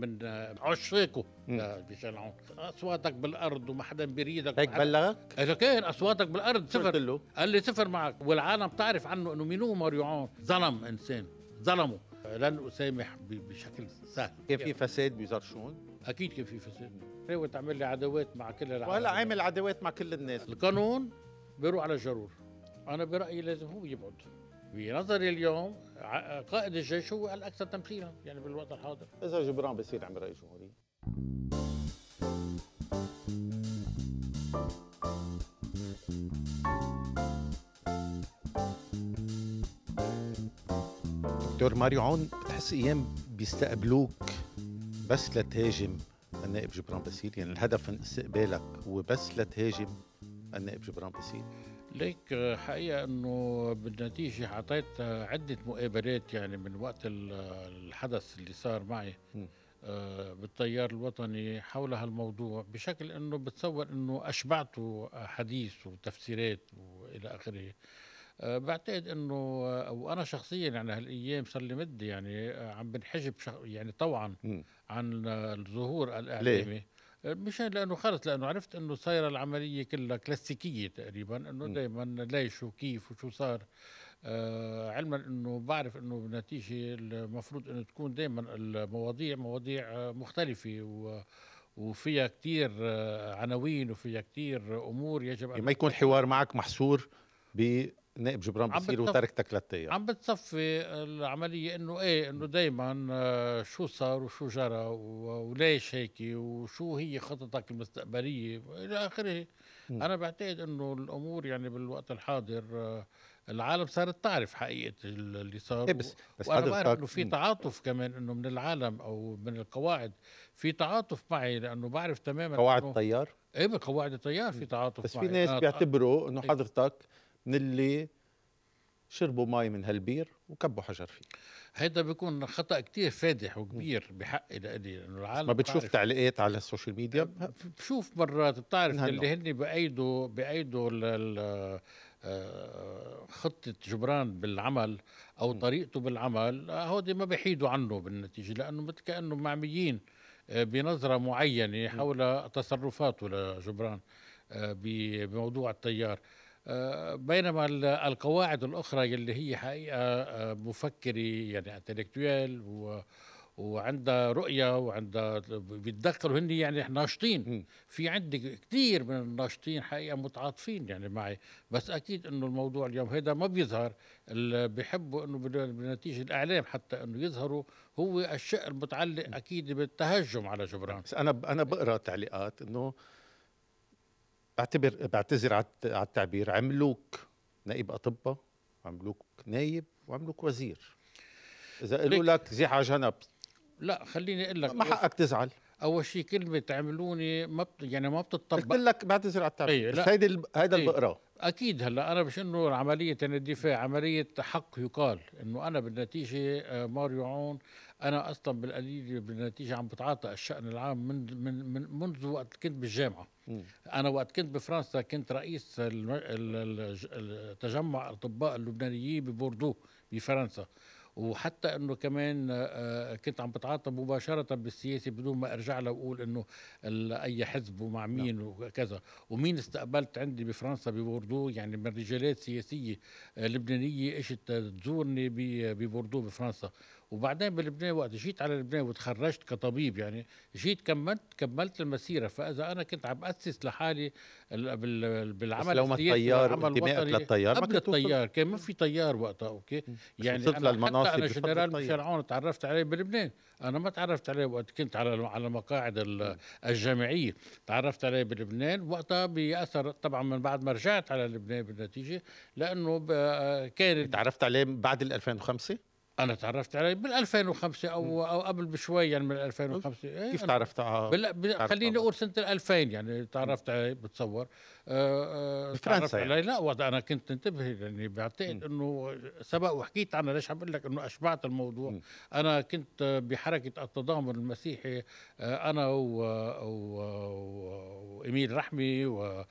من عشاقه. ميشيل عون أصواتك بالأرض وما حدا بيريدك. هيك بلغك؟ قال لك إيه أصواتك بالأرض صفر. له. قال لي صفر معك. والعالم تعرف عنه إنه مين هو ماريو عون. ظلم إنسان. ظلمه. لن أسامح بشكل سهل. كان في فساد بوزاره الشؤون؟ أكيد كان في فساد. حاول تعمل لي عداوات مع كل العالم. وهلا عامل عداوات مع كل الناس. القانون بيروح على الجرور أنا برأيي لازم هو يبعد. بنظري اليوم قائد الجيش هو الأكثر تمثيلا يعني بالوقت الحاضر. إذا جبران بصير عم رئيس جمهورية. دكتور ماريو عون بتحس أيام بيستقبلوك بس لتهاجم النائب جبران باسيل يعني الهدف من استقبالك هو بس لتهاجم النائب جبران باسيل ليك حقيقة أنه بالنتيجة أعطيت عدة مقابلات يعني من وقت الحدث اللي صار معي آه، بالتيار الوطني حول هالموضوع بشكل أنه بتصور أنه أشبعته حديث وتفسيرات وإلى آخره. آه، بعتقد إنه وأنا شخصيا يعني هالأيام صار لي مده يعني عم بنحجب يعني طوعا عن الظهور الإعلامي. مشان لأنه خلص لأنه عرفت إنه صايرة العملية كلها كلاسيكية تقريبا إنه دائما ليش وكيف وشو صار. آه علما إنه بعرف إنه بالنتيجه المفروض إنه تكون دائما المواضيع مواضيع مختلفة و وفيها كثير آه، عناوين وفيها كثير أمور يجب أن ما يكون حوار معك محصور ب نائب جبران بصير وتركتك أيام عم بتصفي العملية إنه إيه إنه دائما آه، شو صار وشو جرى وليش هيك وشو هي خططك المستقبلية إلى آخره. أنا بعتقد إنه الأمور يعني بالوقت الحاضر آه، العالم صارت تعرف حقيقة اللي صار إيه بس بس وأنا بعرف إنه في تعاطف كمان إنه من العالم أو من القواعد. في تعاطف معي لأنه بعرف تماما قواعد الطيار إيه بقواعد الطيار في تعاطف بس معي. في ناس بيعتبروا إنه حضرتك من اللي شربوا مي من هالبير وكبوا حجر فيه. هيدا بيكون خطأ كتير فادح وكبير بحق لإلي لأنه العالم. ما بتشوف تعليقات على ال social media؟ بشوف مرات بتعرف اللي هن بايدوا بأيدوا آه، خطة جبران بالعمل أو طريقته بالعمل آه، هودي ما بيحيدوا عنه بالنتيجة لأنه كأنه معميين آه، بنظرة معينة حول تصرفاته لجبران بموضوع التيار. بينما القواعد الأخرى اللي هي حقيقة آه، مفكره يعني intellectuel وعندها رؤية وعندها بيتدخلوا هن يعني ناشطين. في عندي كثير من الناشطين حقيقة متعاطفين يعني معي. بس أكيد إنه الموضوع اليوم هذا ما بيظهر. اللي بيحبوا إنه بنتيجه الإعلام حتى إنه يظهروا هو الشيء المتعلق أكيد بالتهجم على جبران. بس أنا أنا بقرأ تعليقات إنه بعتبر بعتذر على التعبير. عملوك نائب أطباء عملوك نايب وعملوك وزير. إذا قالوا لك زيح على جنب لا خليني أقول لك ما حقك تزعل. أول شيء كلمة عملوني ما بت يعني ما بتطبق. قلت لك بعتذر على التعبير. إيه بس هيدي هيدا اللي بقراه. أكيد هلأ أنا مش إنه عملية الدفاع عملية حق يقال إنه أنا بالنتيجة آه، ماريو عون أنا أصلا بالقليل بالنتيجة عم بتعاطى الشأن العام من من من منذ وقت كنت بالجامعة. أنا وقت كنت بفرنسا كنت رئيس تجمع الأطباء اللبنانيين ببوردو بفرنسا. وحتى إنه كمان آه، كنت عم بتعاطى مباشرة بالسياسة بدون ما أرجع له واقول انه أي حزب ومع نعم. مين وكذا. ومين استقبلت عندي بفرنسا ببوردو؟ يعني من رجالات سياسية آه، لبنانية إجت تزورني ببوردو بفرنسا. وبعدين بلبنان وقت جيت على لبنان وتخرجت كطبيب يعني جيت كملت كملت المسيرة. فإذا أنا كنت عم أسس لحالي بالعمل لو ما التيار انتمائك للتيار قبل التيار كان ما في تيار وقتها okay؟ يعني أنا حتى أنا جنرال ميشيل عون تعرفت عليه بلبنان. أنا ما تعرفت عليه وقت كنت على على مقاعد الجامعية. تعرفت عليه بلبنان وقتها بأثر طبعا من بعد ما رجعت على لبنان بالنتيجة لأنه كان تعرفت عليه بعد ال 2005 أنا تعرفت عليه بال 2005 أو أو قبل بشوي يعني من 2005 إيه كيف تعرفت؟ عليه؟ بال... خليني أقول سنة 2000 يعني تعرفت عليه بتصور. آه, آه، بفرنسا يعني. لا وقت أنا كنت انتبه يعني بعتقد إنه سبق وحكيت عنه ليش عم بقول لك إنه أشبعت الموضوع. م. أنا كنت بحركة التضامن المسيحي آه، أنا و... و... و... واميل رحمي و آه،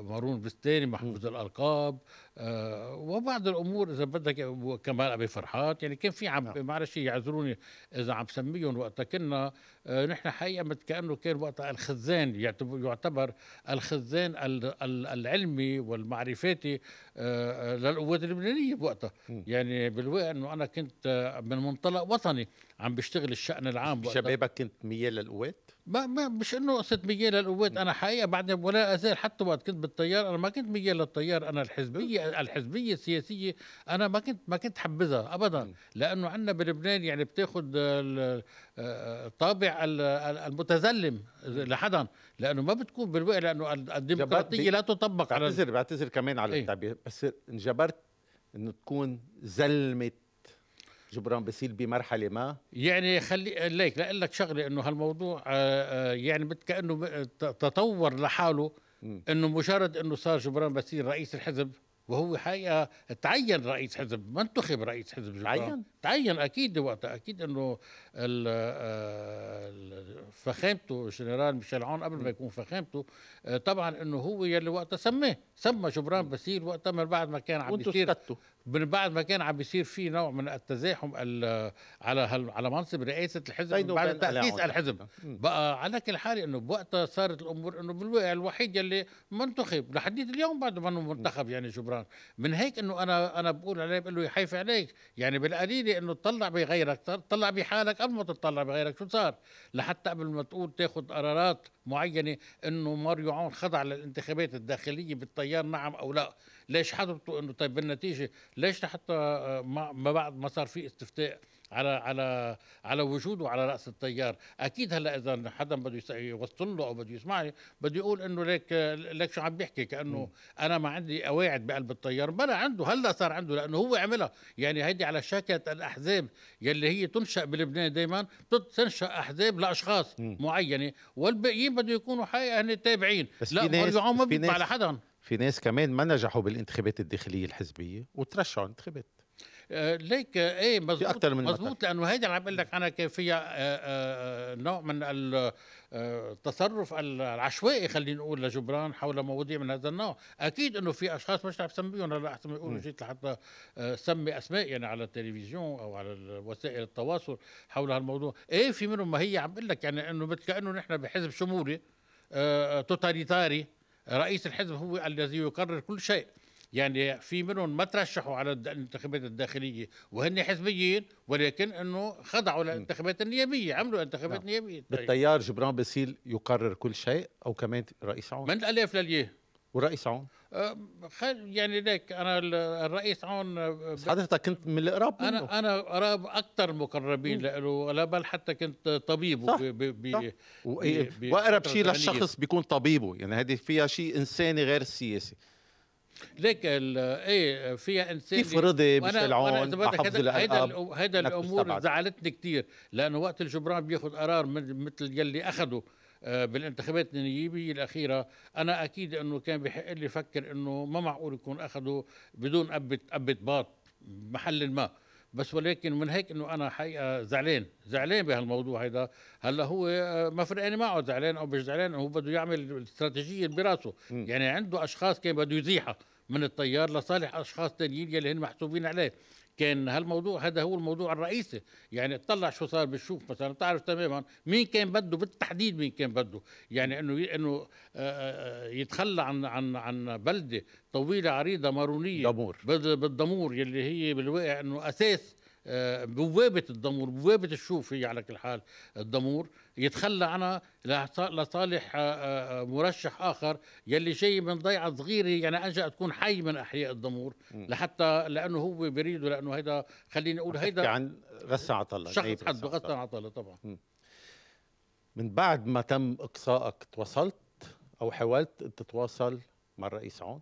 مارون بستاني محفوظ الألقاب آه، وبعض الأمور إذا بدك كمال أبي فرحات يعني كان في عم نعم. معلش يعذروني إذا عم سميهم وقتها كنا آه، نحن حقيقة كأنه كان وقتها الخزان يعتبر, الخزان ال- ال- العلمي والمعرفاتي آه، للقوات اللبنانية بوقتها. يعني بالواقع إنه أنا كنت آه، من منطلق وطني عم بشتغل الشأن العام. بشبابك كنت ميال للقوات؟ ما ما مش إنه قصة ميال للقوات أنا حقيقة بعد ولا أزال حتى وقت كنت بالطيار أنا ما كنت ميال للطيار أنا الحزبيه الحزبية السياسية أنا ما كنت ما كنت حبذها ابدا. لأنه عندنا بلبنان يعني بتاخذ آه، طابع ال- ال- المتزلم لحدا لأنه ما بتكون بالواقع لأنه ال- الديمقراطية لا تطبق على بعتذر بعتذر كمان على إيه. التعبير بس انجبرت إنه تكون زلمة جبران باسيل بمرحلة ما يعني خلي ليك لاقول لك شغلة إنه هالموضوع آه، آه، يعني كأنه تطور لحاله. إنه مجرد إنه صار جبران باسيل رئيس الحزب وهو حقيقة تعين رئيس حزب ما انتخب رئيس حزب جبران تعين؟ تعين أكيد وقتها أكيد إنه آه، فخامته جنرال ميشيل عون قبل ما يكون فخامته آه، طبعا إنه هو يلي وقتها سماه سمى جبران باسيل وقتها من بعد ما كان عم بيصير من بعد ما كان عم بيصير في نوع من التزاحم ال- على على منصب رئاسة الحزب بعد تأسيس. الحزب. بقى على كل حال إنه بوقتها صارت الأمور إنه بالواقع الوحيد يلي منتخب لحديت اليوم بعده منه منتخب يعني جبران من هيك إنه أنا أنا بقول عليه بقول له يحيف عليك يعني بالقليله انه تطلع بغيرك تطلع بحالك قبل ما تطلع بغيرك. شو صار؟ لحتى قبل ما تقول تاخذ قرارات معينة إنه ماريو عون خضع للانتخابات الداخلية بالتيار نعم أو لا؟ ليش حضرته إنه طيب بالنتيجة ليش لحتى آه، ما ما بعد ما صار في استفتاء؟ على على على وجوده على رأس التيار. أكيد هلأ إذا حدا بده يوصل له أو بده يسمعني بده يقول إنه ليك ليك شو عم بيحكي كأنه أنا ما عندي قواعد بقلب التيار. بلا عنده هلأ صار عنده لأنه هو عملها. يعني هيدي على شاكله الأحزاب يلي هي تنشأ بلبنان دائما تنشأ أحزاب لأشخاص مم. معينة والباقيين بده يكونوا حقيقه هن تابعين. بس لا في ناس- ماريو عون ما ناس- لحدا في ناس كمان ما نجحوا بالانتخابات الداخلية الحزبية وترشحوا انتخابات. ليك آه، إيه مزبوط أكتر من مزبوط لأنه هيدا اللي عم بقول لك أنا كان فيها آه، آه، نوع من ال- التصرف ال- العشوائي خلينا نقول لجبران حول مواضيع من هذا النوع. أكيد إنه في أشخاص مش رح سميهم هلا احسن ما يقولوا. جيت لحتى سمي أسماء يعني على التلفزيون أو على وسائل التواصل حول هالموضوع. إيه في منهم ما هي عم بقول لك يعني إنه مثل كأنه نحن بحزب شمولي توتاليتاري رئيس الحزب هو الذي يقرر كل شيء. يعني في منهم ما ترشحوا على الانتخابات الداخلية وهن حزبيين ولكن إنه خضعوا للانتخابات النيابية عملوا انتخابات نعم. نيابية طيب. بالتيار جبران باسيل يقرر كل شيء أو كمان رئيس عون من الألف للياء ورئيس عون يعني ليك أنا ال- الرئيس عون بس حضرتك كنت من القراب منه أنا أنا قراب أكثر المقربين مم. له لا بل حتى كنت طبيب صح، ب- صح. ب- وأقرب شيء. للشخص بيكون طبيبه يعني هذه فيها شيء إنساني غير السياسي ليك ال- إيه فيها إنسان كيف رضي وأنا- ميشيل وأنا عون إذا مع بدك حفظ هيدا هيدا الالقاب الأمور. زعلتني كثير لأنه وقت الجبران بياخذ قرار مثل يلي اخذه آه، بالانتخابات النيابية الأخيرة. أنا أكيد إنه كان بحق لي أفكر إنه ما معقول يكون اخذه بدون قبه قبة باط محل ما. بس ولكن من هيك إنه أنا حقيقة زعلان زعلان بهالموضوع هيدا. هلأ هو آه، ما فرقاني معه زعلان أو مش زعلان هو بده يعمل الاستراتيجية براسه. يعني عنده أشخاص كان بده يزيحها. من التيار لصالح أشخاص تانيين يلي هن محسوبين عليه. كان هالموضوع هذا هو الموضوع الرئيسي. يعني اطلع شو صار بالشوف مثلا بتعرف تماما مين كان بده بالتحديد مين كان بده. يعني إنه إنه يتخلى عن عن عن بلدة طويلة عريضة مارونية دامور. بال- بالدامور يلي هي بالواقع إنه أساس آه، بوابة الدامور بوابة الشوف هي على كل حال الدامور يتخلى عنها لص- لصالح آه، آه، مرشح آخر يلي جاي من ضيعة صغيرة يعني أنجا تكون حي من أحياء الضمور. لحتى لأنه هو بيريده لأنه هيدا خليني أقول هيدا عن غسان عطلة شخص حد غسان. عطلة طبعا من بعد ما تم إقصائك تواصلت أو حاولت تتواصل مع الرئيس عون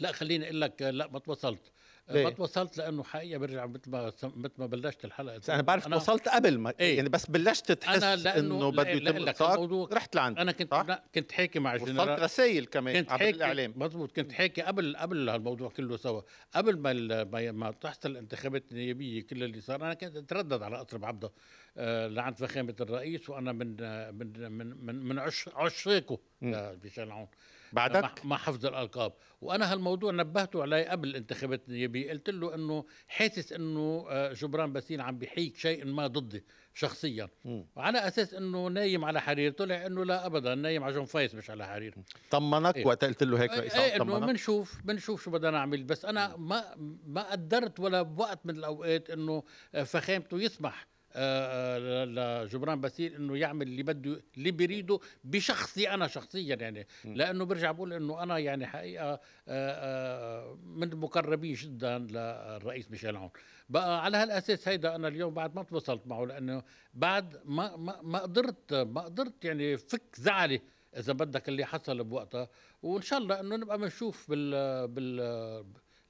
لا خليني أقول لك لا ما تواصلت ليه؟ ما توصلت لأنه حقيقة برجع مثل ما مثل ما بلشت الحلقة بس أنا بعرف وصلت قبل ما إيه؟ يعني بس بلشت تحس أنا لأنه- إنه بده يتم الموضوع- رحت لعند أنا كنت صح؟ كنت حاكي مع وصلت الجنرال رسائل كمان كنت عبر حاكي الإعلام مضبوط كنت حاكي قبل قبل هالموضوع كله سوا قبل ما ما, ما تحصل الانتخابات النيابيه كل اللي صار أنا كنت أتردد على قصر بعبدا آه لعند فخامة الرئيس وأنا من من من من, من عش عشاقه مم. لميشيل عون بعدك؟ مع, حفظ الألقاب. وأنا هالموضوع نبهته عليه قبل الانتخابات النيابيه قلت له إنه حاسس إنه آه، جبران باسيل عم بيحيك شيء ما ضدي شخصيا. مم. وعلى أساس إنه نايم على حرير طلع إنه لا ابدا نايم على جنفيص مش على حرير. طمنك؟ إيه. وقت قلت له هيك رئيس إيه عام إنه طمنك؟ بنشوف بنشوف شو بدنا نعمل. بس أنا ما ما قدرت ولا بوقت من الأوقات إنه فخامته يسمح. آه، آه، لجبران باسيل إنه يعمل اللي بده اللي بيريده بشخصي أنا شخصيا يعني. لأنه برجع بقول إنه أنا يعني حقيقة آه، من المقربين جدا للرئيس ميشيل عون بقى على هالأساس هيدا أنا اليوم بعد ما تواصلت معه لأنه بعد ما ما ما قدرت ما قدرت يعني فك زعلي إذا بدك اللي حصل بوقتها وإن شاء الله إنه نبقى بنشوف بال بال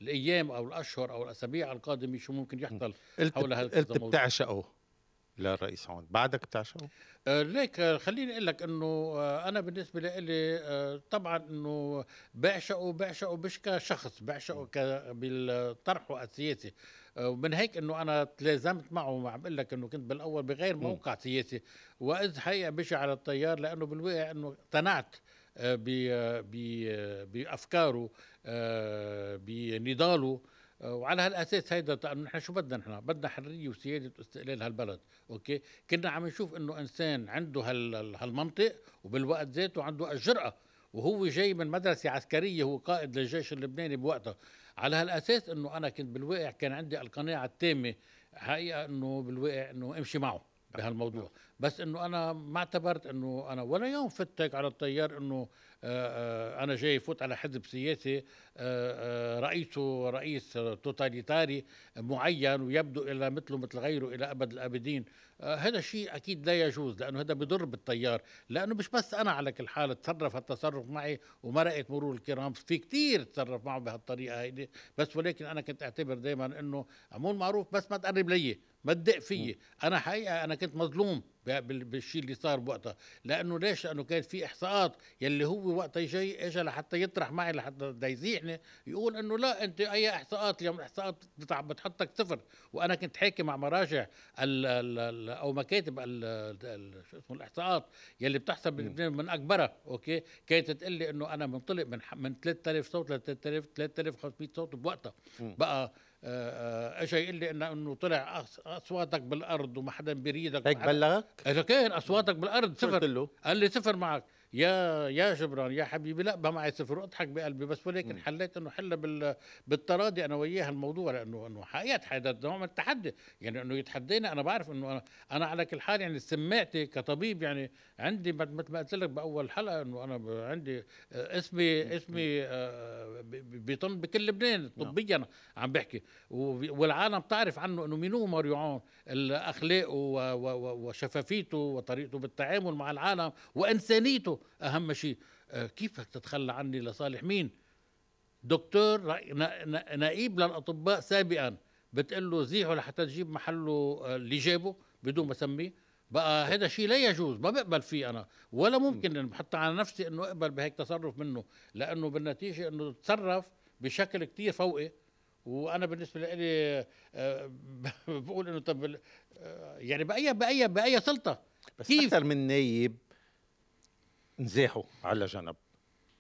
الأيام أو الأشهر أو الأسابيع القادمة شو ممكن يحصل حول هذا قلت. بتعشقه للرئيس عون بعدك بتعشقه آه، ليك آه، خليني أقول لك إنه آه، أنا بالنسبة لي آه، طبعا إنه بعشقه بعشقه مش كشخص بعشقه بالطرحه السياسي ومن هيك إنه أنا تلازمت معه وعم بقول لك إنه كنت بالأول بغير. موقع سياسي. وإذ حقيقه بشي على التيار لأنه بالواقع إنه اقتنعت بأفكاره بنضاله. وعلى هالأساس هيدا لأنه نحن شو بدنا نحن؟ بدنا حرية وسيادة واستقلال هالبلد أوكي؟ كنا عم نشوف إنه إنسان عنده هال هال- هالمنطق وبالوقت ذاته عنده الجرأة وهو جاي من مدرسة عسكرية هو قائد للجيش اللبناني بوقتها. على هالأساس إنه أنا كنت بالواقع كان عندي القناعة التامة حقيقة إنه بالواقع إنه امشي معه. بهالموضوع. بس إنه أنا ما اعتبرت إنه أنا ولا يوم فتت على التيار إنه آه، آه، أنا جاي فوت على حزب سياسي آه، رئيسه رئيس توتاليتاري معين ويبدو إلى مثله مثل غيره إلى أبد الأبدين. هذا الشيء أكيد لا يجوز لأنه هذا بضر بالتيار لأنه مش بس أنا على كل حال تصرف هالتصرف معي ومرقت مرور الكرام. في كتير تصرف معه بهالطريقة هيدي. بس ولكن أنا كنت أعتبر دائما إنه عمول معروف بس ما تقرب لي. ما تدق فيي. أنا حقيقة أنا كنت مظلوم بالشيء اللي صار بوقتها. لأنه ليش؟ لأنه كانت في إحصاءات. يلي هو وقتها جاي اجى لحتى يطرح معي لحتى يزيحني. يقول إنه لا أنت أي إحصاءات اليوم الاحصاءات بتحطك صفر. وأنا كنت حاكي مع مراجع ال ال ال أو مكاتب شو اسمه الإحصاءات. يلي بتحسب بلبنان من أكبرها أوكي؟ كانت تقول لي إنه أنا منطلق من من 3000 صوت ل 3000 3500 صوت بوقتها. بقى اجى يقول لي انه إنه طلع أصواتك بالأرض وما حدا بيريدك هيك بلغك؟ إذا كان أصواتك بالأرض صفر. له. قال لي صفر معك. يا يا جبران يا حبيبي لا ما معي صفر واضحك بقلبي. بس ولكن مم. حليت إنه حل بال بالتراضي. أنا وياه الموضوع لأنه إنه حقيقه هذا نوع من التحدي يعني إنه يتحدينا. أنا بعرف إنه أنا أنا على كل حال يعني سمعتي كطبيب يعني عندي مثل ما قلت لك بأول حلقة إنه أنا عندي اسمي اسمي آه، بيطن بكل لبنان طبيا عم بحكي. والعالم تعرف عنه إنه مين هو ماريو عون الاخلاق و- و- و- وشفافيته وطريقته بالتعامل مع العالم وإنسانيته. أهم شيء. آه، كيف تتخلى عني لصالح مين؟ دكتور نائب للأطباء سابقا. بتقول له زيحه لحتى تجيب محله آه، اللي جابه بدون ما أسميه. بقى هذا شيء لا يجوز ما بقبل فيه أنا. ولا ممكن حتى على نفسي إنه أقبل بهيك تصرف منه. لأنه بالنتيجة إنه تصرف بشكل كتير فوقي. وأنا بالنسبة لي آه، بقول إنه طب يعني بأي بأي بأي سلطة. بس كيف؟ أكثر من نايب نزاحوا على جنب.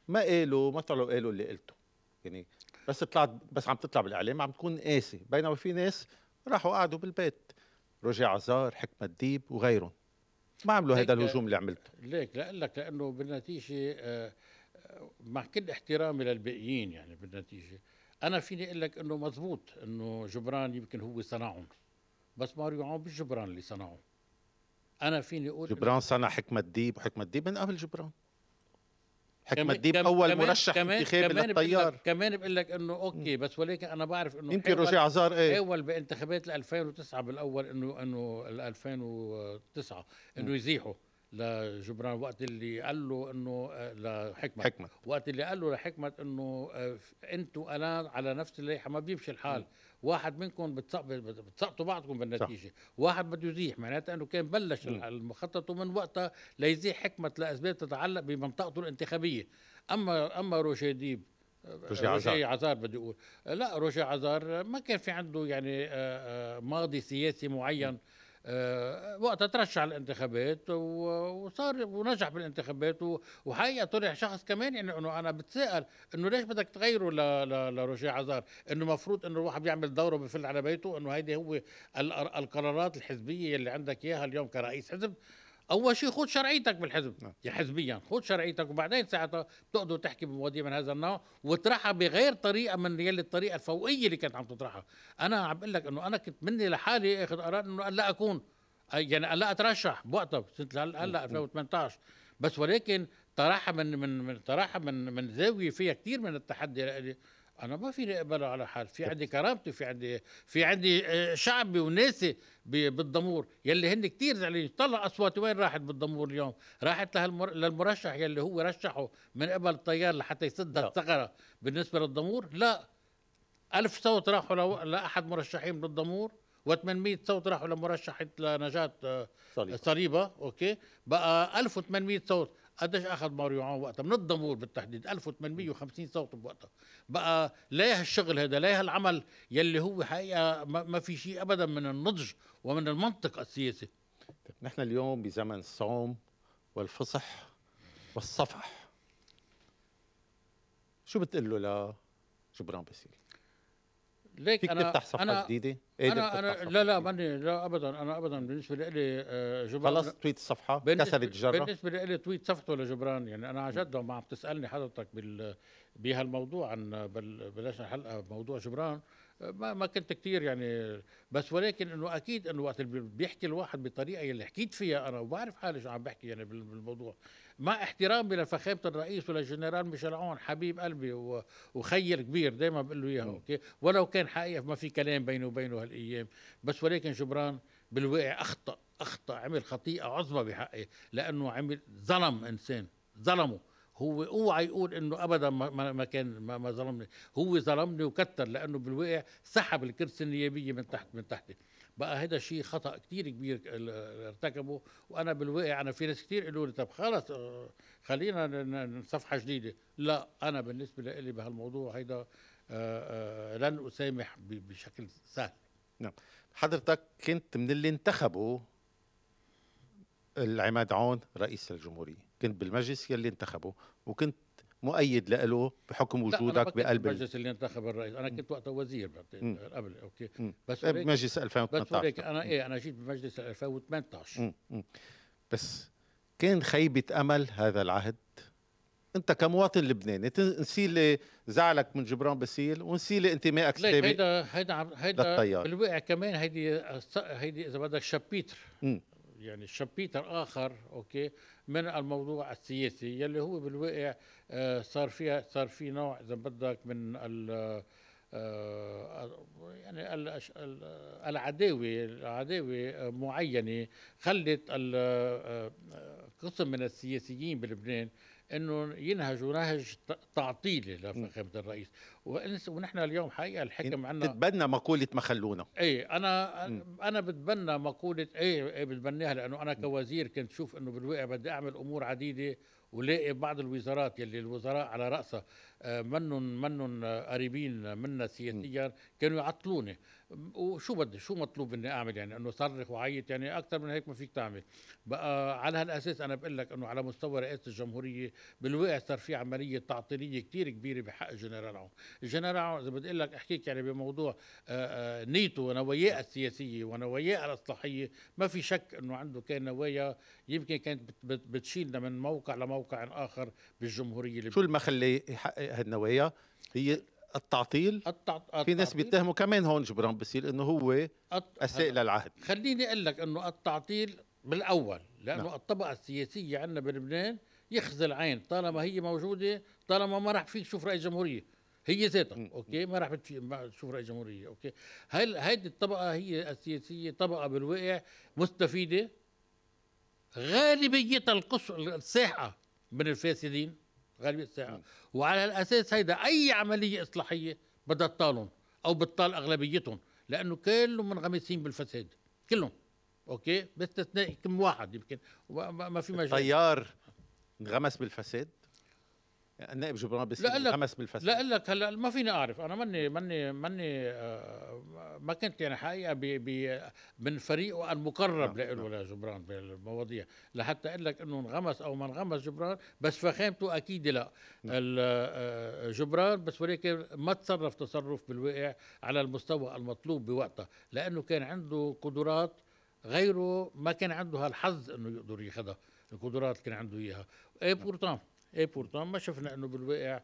ما قالوا ما طلعوا قالوا اللي قلته. يعني بس طلعت بس عم تطلع بالإعلام عم تكون قاسي. بينما في ناس راحوا قعدوا بالبيت. روجيه عزار حكمة ديب وغيرهم. ما عملوا هذا الهجوم اللي عملته. ليك لا لك لأنه بالنتيجة آه، مع كل احترامي للباقيين يعني بالنتيجة أنا فيني أقول لك إنه مزبوط إنه جبران يمكن هو صنعهم. بس ماريو عون مش جبران اللي صنعهم. أنا فيني أقول جبران صنع حكمة ديب وحكمة ديب من قبل جبران. حكمة ديب أول كمان- مرشح كمان انتخابي كمان لك كمان بقول لك إنه أوكي بس ولكن أنا بعرف إنه يمكن روجيه عزار؟ إيه؟ حاول بانتخابات ال 2009 بالأول انه إنه ال 2009 إنه يزيحوا لجبران وقت اللي قال له إنه آه، لحكمة حكمة وقت اللي قال له لحكمة إنه آه، أنتوا أنا على نفس اللايحة ما بيمشي الحال. واحد منكم بتسق- بت- بتسقطوا بعضكم بالنتيجة. واحد بده يزيح معناتها إنه كان بلش مم. المخطط ومن وقتها ليزيح حكمة لأسباب تتعلق بمنطقته الانتخابية. أما أما روشي ديب روجيه عزار. روجيه عزار بدي أقول لا روجيه عزار ما كان في عنده يعني آه، آه، ماضي سياسي معين. آه، وقتها ترشح الانتخابات وصار ونجح بالانتخابات وحقيقة طلع شخص كمان يعني إنه أنا بتساءل إنه ليش بدك تغيره لروجي عزار؟ إنه المفروض إنه الواحد بيعمل دورة بفل على بيته إنه هيدي هو ال- القرارات الحزبية اللي عندك إياها اليوم كرئيس حزب أول شيء خذ شرعيتك بالحزب. نعم. يعني حزبيا خذ شرعيتك وبعدين ساعتها بتقدر تحكي بمواضيع من هذا النوع وتطرحها بغير طريقة من يلي الطريقة الفوقية اللي كانت عم تطرحها. أنا عم بقول لك إنه أنا كنت مني لحالي أخذ قرار إنه لا أكون يعني لا أترشح بوقتها سنة هلا هلا 2018 بس ولكن طرحها من من من طرحها من من زاوية فيها كثير من التحدي أنا ما فيني اقبله على حال. في عندي كرامتي في عندي في عندي آه، شعبي وناسي بالضمور. يلي هن كثير زعلانين. طلع اصواتي وين راحت بالضمور اليوم؟ راحت لهالمر... للمرشح يلي هو رشحه من قبل التيار لحتى يسد. الثغرة بالنسبة للدامور؟ لا. ألف صوت راحوا لو... لأحد مرشحين بالدامور و800 صوت راحوا لمرشح لنجاة آه، صليب صليبة. أوكي. بقى 1800 صوت. قديش أخذ ماريو عون وقتها؟ من الدامور بالتحديد 1850 صوت بوقتها. بقى ليه هالشغل هذا ليه هالعمل يلي هو حقيقة ما في شيء ابدا من النضج ومن المنطق السياسي؟ نحن اليوم بزمن الصوم والفصح والصفح. شو بتقول له لجبران باسيل ليك فيك أنا تفتح صفحة أنا جديدة؟ قادر أنا أنا لا لا؟ ماني لا ابدا أنا ابدا بالنسبة لي آه، جبران خلص طويت الصفحة كسرت الجره بالنسبة لي طويت صفحته لجبران يعني أنا عن جد ما عم تسألني حضرتك بال بهالموضوع عن بل بلاش الحلقة بموضوع جبران. ما ما كنت كثير يعني بس ولكن إنه أكيد إنه وقت اللي بيحكي الواحد بطريقه اللي حكيت فيها أنا وبعرف حالي شو عم بحكي يعني بال- بالموضوع. مع احترامي لفخامه الرئيس وللجنرال ميشيل عون حبيب قلبي وخي الكبير دائما بقول له إياها. أوكي؟ ولو كان حقيقه ما في كلام بينه وبينه هالأيام بس ولكن جبران بالواقع أخطأ أخطأ عمل خطيئة عظمى بحقه لأنه عمل ظلم إنسان ظلمه. هو أوعى يقول إنه ابدا ما, ما ما كان ما, ما ظلمني. هو ظلمني وكتر لأنه بالواقع سحب الكرسي النيابية من تحت من تحتي بقى هذا شيء خطأ كثير كبير ارتكبه وأنا بالواقع أنا في ناس كثير قالوا لي طب خلص آه، خلينا صفحة جديدة. لا أنا بالنسبة لي بهالموضوع هيدا آه، آه، لن أسامح بشكل سهل. حضرتك كنت من اللي انتخبوا العماد عون رئيس الجمهورية. كنت بالمجلس يلي انتخبه وكنت مؤيد له بحكم وجودك بقلب ال- المجلس اللي انتخب الرئيس أنا كنت وقتها وزير. قبل أوكي. بس بمجلس بس 2018 ولكن أنا إيه أنا جيت بمجلس 2018 مم. مم. بس كان خيبة أمل هذا العهد أنت كمواطن لبناني تنسي لي زعلك من جبران باسيل ونسي لي انتمائك السابق هيدا هيدا هيدا. بالواقع كمان هيدي هيدي إذا بدك chapitre مم. يعني chapitre آخر أوكي من الموضوع السياسي يلي هو بالواقع آه، صار فيها صار في نوع إذا بدك من ال آه، يعني ال- ال- العداوة العداوه معينة خلت آه، قسم من السياسيين بلبنان إنه ينهجوا نهج تعطيلي لفخامه الرئيس. ونحن اليوم حقيقة الحكم عنا تتبنى مقولة ما خلونا. إيه أنا مم. أنا بتبنى مقولة إيه, إيه بتبناها لأنه أنا كوزير كنت شوف إنه بالواقع بدي أعمل أمور عديدة ولاقي بعض الوزارات يلي الوزراء على رأسها منن منن قريبين منا سياسيا كانوا يعطلوني. وشو بدي؟ شو مطلوب مني أعمل؟ يعني إنه صرخ وعيط؟ يعني أكثر من هيك ما فيك تعمل. بقى على هالأساس أنا بقول لك إنه على مستوى رئاسة الجمهورية بالواقع صار في عملية تعطيلية كتير كبيرة بحق الجنرال عون. الجنرال عون إذا بدي أقول لك أحكيك يعني بموضوع آه، آه، نيته ونواياه السياسية ونواياه الإصلاحية ما في شك إنه عنده كان نوايا يمكن كانت بت- بت- بتشيلنا من موقع لموقع آخر بالجمهورية شو اللي مخلي يحقق هالنوايا هي التعطيل. التع... في ناس بيتهموا كمان هون جبران باسيل إنه هو الت- أساء للعهد. خليني أقول لك إنه التعطيل بالأول لأنه نعم. الطبقة السياسية عندنا بلبنان يخزي عين طالما هي موجودة طالما ما راح فيك تشوف رئيس جمهورية. هي ذاتها. أوكي؟ ما راح تشوف رئيس جمهورية. أوكي؟ هل هيدي الطبقة هي السياسية طبقة بالواقع مستفيدة؟ غالبيتها القص الساحقه من الفاسدين. غالبية الساحقه وعلى الأساس هيدا أي عملية إصلاحية بدها تطالهم أو بتطال أغلبيتهم لأنه كلهم منغمسين بالفساد كلهم. أوكي؟ باستثناء كم واحد يمكن ما في مجال. التيار انغمس بالفساد؟ النائب جبران بس انغمس بالفساد. لا لك هلا ما فيني أعرف. أنا ماني ماني ماني آه ما كنت يعني حقيقة بي بي من فريقه المقرب له نعم. لجبران بالمواضيع. لحتى أقول لك إنه انغمس أو ما انغمس جبران بس فخامته أكيد لا. نعم. آه، جبران بس ولكن ما تصرف تصرف بالواقع على المستوى المطلوب بوقتها لأنه كان عنده قدرات غيره ما كان عنده هالحظ إنه يقدر ياخذها القدرات اللي كان عنده إياها. اي بورتان. اي بورتان ما شفنا إنه بالواقع آه،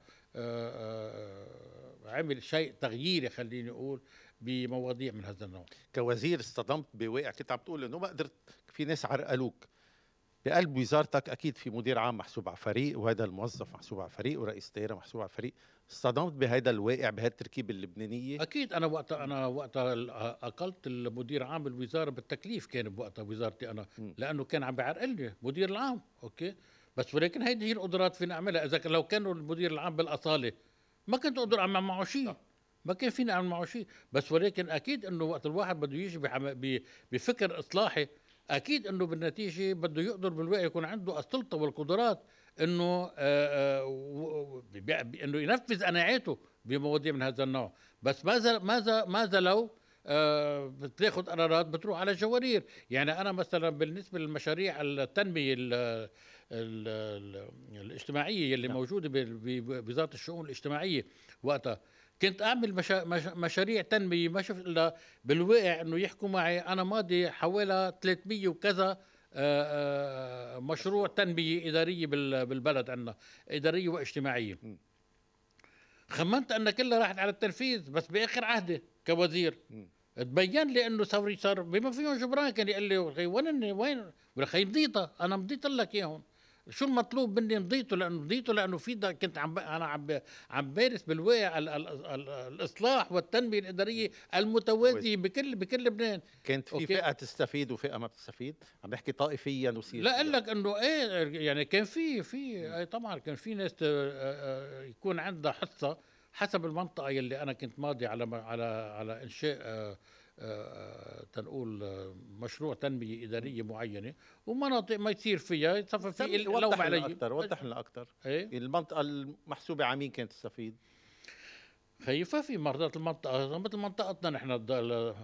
آه، عمل شيء تغييري خليني أقول بمواضيع من هذا النوع. كوزير اصطدمت بواقع كنت عم تقول إنه ما قدرت في ناس عرقلوك. بقلب وزارتك أكيد في مدير عام محسوب على فريق وهذا الموظف محسوب على فريق ورئيس دائره محسوب على فريق اصطدمت بهذا الواقع بهالتركيبة اللبنانية؟ أكيد. أنا وقتها أنا وقتها أقلت المدير عام الوزارة بالتكليف كان بوقتها وزارتي أنا. لأنه كان عم بيعرقلني مدير العام. أوكي؟ بس ولكن هيدي هي القدرات فينا أعملها. إذا كان- لو كانوا المدير العام بالأصالة ما كنت أقدر أعمل معه شيء. ما كان فيني أعمل معه شيء. بس ولكن أكيد إنه وقت الواحد بده يجي بحم- ب- بفكر إصلاحي أكيد إنه بالنتيجة بده يقدر بالواقع يكون عنده السلطة والقدرات إنه آه، آه، إنه ينفذ قناعاته بمواضيع من هذا النوع. بس ماذا ماذا ماذا لو آه، بتاخذ قرارات بتروح على الجوارير يعني أنا مثلا بالنسبة للمشاريع التنمية ال ال ال الاجتماعية اللي نعم. موجودة بوزاره الشؤون الاجتماعية وقتها كنت أعمل مشا مش- مشاريع تنمية ما شفت إلا بالواقع إنه يحكوا معي أنا ماضي حوالي 300 وكذا آه، آه، مشروع تنمية إدارية بال- بالبلد عندنا إدارية واجتماعية. خمنت أن كلها راحت على التنفيذ بس بآخر عهدي كوزير. تبين لي إنه ثوري صار بما فيهم جبران كان يقول لي "أخي وين وين خي مضيطه أنا مضيت لك إياهم شو المطلوب مني مضيته لأنه مضيته لأنه في كنت عم أنا عم عم بارس بالواقع ال ال ال الإصلاح والتنمية الإدارية المتوازية بكل بكل لبنان. كانت في أوكي. فئة تستفيد وفئة ما بتستفيد؟ عم بحكي طائفيا وسياسيا. لا أقول لك إنه إيه يعني كان في في طبعا كان في ناس يكون عندها حصة حسب المنطقة يلي أنا كنت ماضي على على على إنشاء تنقول مشروع تنمية إدارية معينة ومناطق ما يصير فيها يصفى في اللوم علي. أكثر وضح لنا أكثر إيه؟ المنطقة المحسوبة على مين كانت تستفيد؟ خيفة في مرات المنطقة مثل منطقتنا نحن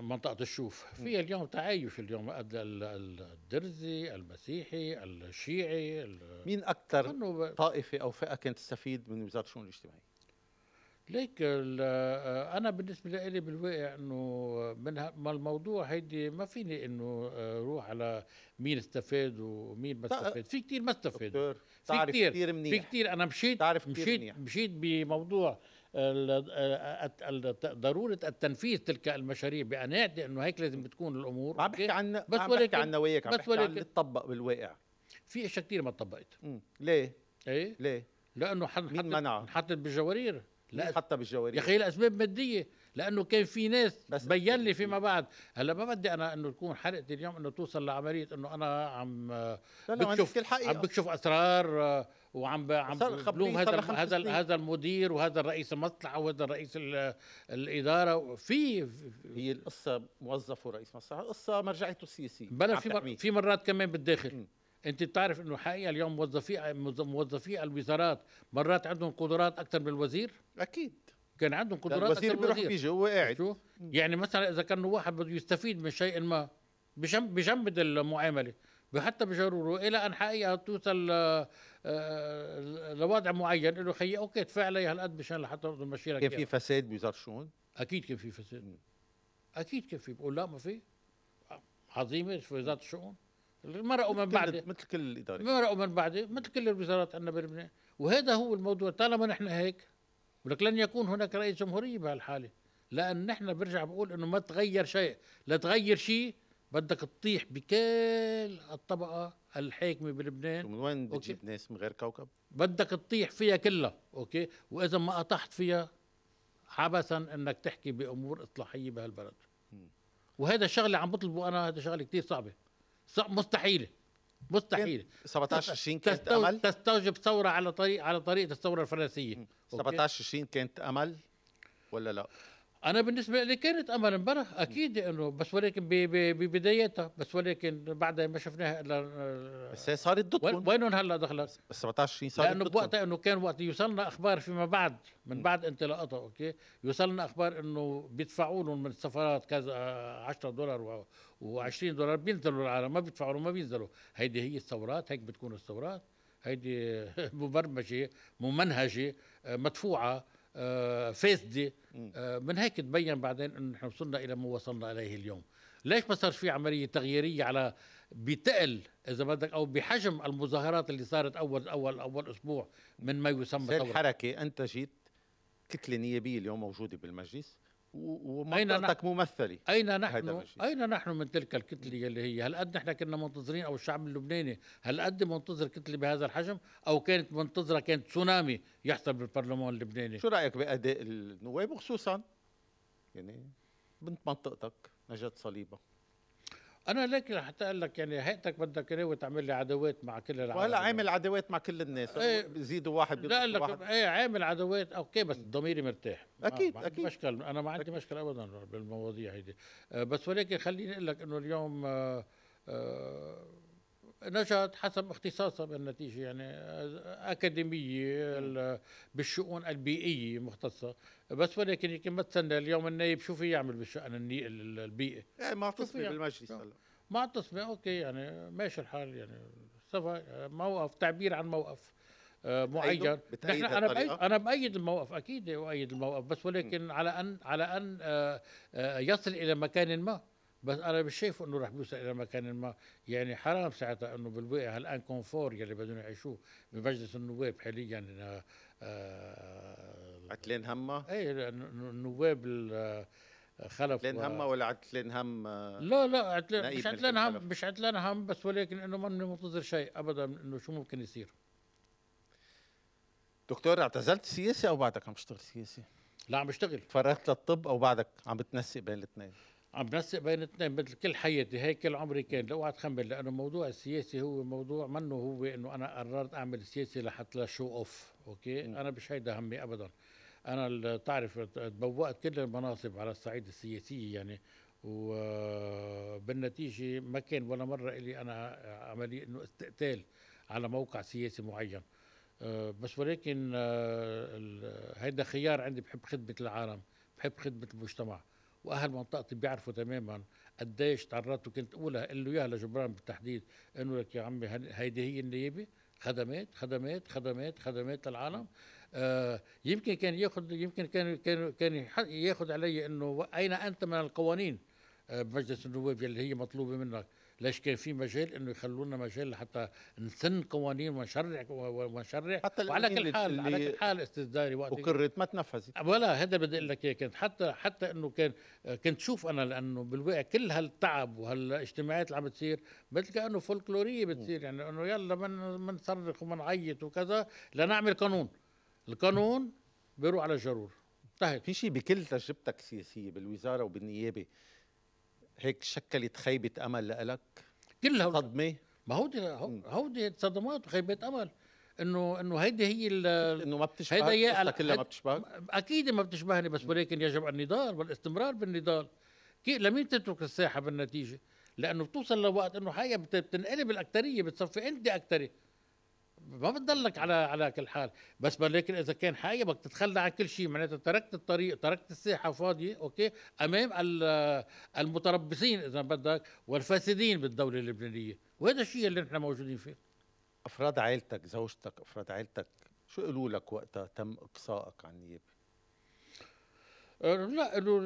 منطقة الشوف. فيها اليوم تعايش اليوم ال- ال- الدرزي المسيحي الشيعي ال- مين أكثر إنه طائفة أو فئة كانت تستفيد من وزارة الشؤون الاجتماعية؟ ليك آه، أنا بالنسبة لي بالواقع إنه من ما الموضوع هيدي ما فيني إنه آه، روح على مين استفاد ومين ما استفاد. في كثير ما استفاد. في كثير في منيح. كثير أنا مشيت تعرف مشيت منيح. مشيت بموضوع ال- آه، ضرورة التنفيذ تلك المشاريع بقناعتي إنه هيك لازم بتكون الأمور. عم بحكي؟ عن بس عم بحكي ولكن- عن نواياك عم بس بحكي عن تطبق بالواقع. في أشياء كثير ما طبقت مم. ليه؟ إيه؟ ليه؟ لأنه حطت- منعها؟ انحطت بالجوارير لا حتى بالجواري يا أخي الاسباب مادية لأنه كان في ناس بس- بين لي فيما بعد. هلأ ما بدي أنا إنه تكون حلقتي اليوم إنه توصل لعملية إنه أنا عم بكشف الحقيقة عم بكشف أسرار وعم عم بلوم هذا هذا. هذا المدير وهذا الرئيس المصلحة وهذا الرئيس ال- الإدارة. في هي القصة موظف ورئيس مصلحة. قصه مرجعيته السياسية بلا في. في مرات كمان بالداخل. مم. انت بتعرف انه حقيقه اليوم موظفي موظفي الوزارات مرات عندهم قدرات أكثر من الوزير؟ أكيد. كان عندهم قدرات الوزير بيروح بيجي هو قاعد. شو يعني مثلا إذا كان واحد بده يستفيد من شيء ما بجنب المعاملة حتى بجروره إلى أن حقيقه توصل آه، آه، لوضع معين إنه خيي أوكي ادفع لي هالقد مشان لحتى نمشي لك كان في إياها. فساد بوزارة الشؤون؟ أكيد كان في فساد. أكيد كان في. بقول لا ما في. عظيمة في وزارة الشؤون. مرقوا من بعد. مثل كل الإدارة. مرقوا من بعد مثل كل الوزارات عندنا بلبنان وهذا هو الموضوع. طالما نحن هيك ولك لن يكون هناك رئيس جمهورية بهالحالة. لأن نحن برجع بقول إنه ما تغير شيء. لا تغير شيء بدك تطيح بكل الطبقة الحاكمة بلبنان. من وين أوكي. بتجيب ناس من غير كوكب؟ بدك تطيح فيها كلها. أوكي. وإذا ما طحت فيها عبثا إنك تحكي بأمور اصلاحيه بهالبلد. وهذا الشغلة عم بطلبه أنا. هذا شغلة كثير صعبة. مستحيلة مستحيل 17 20 كانت أمل تستوجب ثورة على طريق على طريقه الثورة الفرنسية أوكي؟ 17 20 كانت أمل ولا لا؟ أنا بالنسبة لي كانت أمل امبارح أكيد إنه بس ولكن ببدايتها بس ولكن بعدها ما شفناها إلا بس هي صارت ضدكم وينهم هلأ دخلت؟ بس 17 20 صارت لأنه بوقتها إنه كان وقت يوصلنا أخبار فيما بعد من بعد انطلاقتها أوكي؟ يوصلنا أخبار إنه بيدفعوا لهم من السفارات كذا 10 دولار و20 دولار بينزلوا العالم ما بيدفعوا ما بينزلوا. هيدي هي الثورات هيك بتكون الثورات. هيدي مبرمجة ممنهجة مدفوعة. فاسده آه، من هيك تبين بعدين إنه نحن وصلنا إلى ما وصلنا إليه اليوم. ليش ما صار في عملية تغييرية على بتقل إذا بدك أو بحجم المظاهرات اللي صارت أول أول أول أسبوع من ما يسمى ثورة؟ الحركه انتجت كتلة نيابية اليوم موجودة بالمجلس. ومنطقتك ممثلة. أين نحن. أين نحن من تلك الكتلة اللي هي؟ هل قد نحن كنا منتظرين أو الشعب اللبناني؟ هل قد منتظر كتلة بهذا الحجم؟ أو كانت منتظرة كانت تسونامي يحصل بالبرلمان اللبناني؟ شو رأيك بأداء النواب؟ وخصوصا يعني بنت منطقتك نجاة صليبة. أنا لكن حتى أقول لك يعني هيئتك بدك ناوي تعمل لي عداوات مع كل العالم. وهلا عامل عداوات مع كل الناس إيه. بيزيدوا واحد لا لك واحد. إيه عامل عداوات أوكي بس ضميري مرتاح. أكيد، ما أكيد. مشكل أنا ما عندي مشكله ابدا بالمواضيع هيدي. آه، بس ولكن خليني أقول لك إنه اليوم آه، آه، نجت حسب اختصاصها بالنتيجة يعني اكاديميه ال- بالشؤون البيئية مختصة. بس ولكن يمكن ما تستنى اليوم النايب شو في يعمل ال- البيئي يعني تصمي يعني. بالمجلس. هلا. مع أوكي يعني ماشي الحال يعني صفا موقف تعبير عن موقف آه، معين. نحن أنا بأيد؟ أنا بأيد الموقف أكيد أؤيد الموقف بس ولكن على ان على أن آه، آه، يصل إلى مكان ما. بس أنا مش شايف إنه رح بيوصل إلى مكان ما يعني حرام ساعتها إنه بالواقع هالآن كونفور يلي بدهم يعيشوه بمجلس النواب حاليا آه، آه، عتلين همها إيه لأنه النواب ال- خلف عتلين همها ولا عتلين هم آه، لا لا نائب مش الخلف. هم مش عتلان هم بس ولكن إنه ماني منتظر شيء ابدا إنه شو ممكن يصير دكتور اعتزلت السياسة أو بعدك عم تشتغل سياسي؟ لا عم بشتغل تفرغت للطب أو بعدك عم بتنسق بين الاثنين؟ عم بنسق بين الاثنين مثل كل حياتي هيك كل عمري كان. اوعى تخمن لأنه موضوع السياسي هو موضوع منه هو إنه أنا قررت أعمل سياسي لحتى show off أوكي؟ م. أنا مش هيدا همي ابدا. أنا تعرف تبوأت كل المناصب على الصعيد السياسي يعني وبالنتيجه ما كان ولا مرة لي أنا عملية إنه استقتال على موقع سياسي معين. آه، بس ولكن ال- هيدا خيار عندي بحب خدمة العالم بحب خدمة المجتمع. وأهل منطقتي بيعرفوا تماما قديش تعرضت وكنت أقولها قل له اياها لجبران بالتحديد إنه لك يا عمي هيدي هي النيابة؟ خدمات خدمات خدمات خدمات للعالم. آه يمكن كان ياخذ يمكن كان كان كان ياخذ علي إنه أين أنت من القوانين؟ آه بمجلس النواب يلي هي مطلوبة منك. ليش كان في مجال إنه يخلونا مجال لحتى نسن قوانين ونشرع ونشرع حتى وعلى كل حال على كل حال أستاذ وقت وقررت ما تنفذت. ولا هذا بدي أقول لك إياه كنت حتى حتى إنه كان كنت شوف أنا لأنه بالواقع كل هالتعب وهالإجتماعات اللي عم بتصير مثل كانه فولكلورية بتصير. يعني إنه يلا من من نصرخ ومنعيط وكذا لنعمل قانون. القانون بيروح على الجرور انتهت. في شيء بكل تجربتك السياسية بالوزارة وبالنيابة هيك شكلت خيبة أمل لك كلها صدمة؟ ما هودي هو- هودي صدمات وخيبات أمل. انه إنه هيدي هي ال- إنه ما بتشبه هيدا كلها ما بتشبهك؟ أكيد ما بتشبهني بس ولكن يجب النضال والاستمرار بالنضال. كي لمين تترك الساحة بالنتيجة؟ لأنه بتوصل لوقت إنه حقيقه بت- بتنقلب الأكترية بتصفي أنت أكثرية ما بتضلك على على كل حال. بس ولكن إذا كان حقيقه بدك تتخلى عن كل شيء معناتها تركت الطريق تركت الساحة فاضية أوكي؟ أمام ال- المتربصين إذا بدك والفاسدين بالدولة اللبنانية. وهذا الشيء اللي نحن موجودين فيه. أفراد عائلتك زوجتك أفراد عائلتك شو قالوا لك وقتها تم إقصائك عن النيابة؟ لا إنه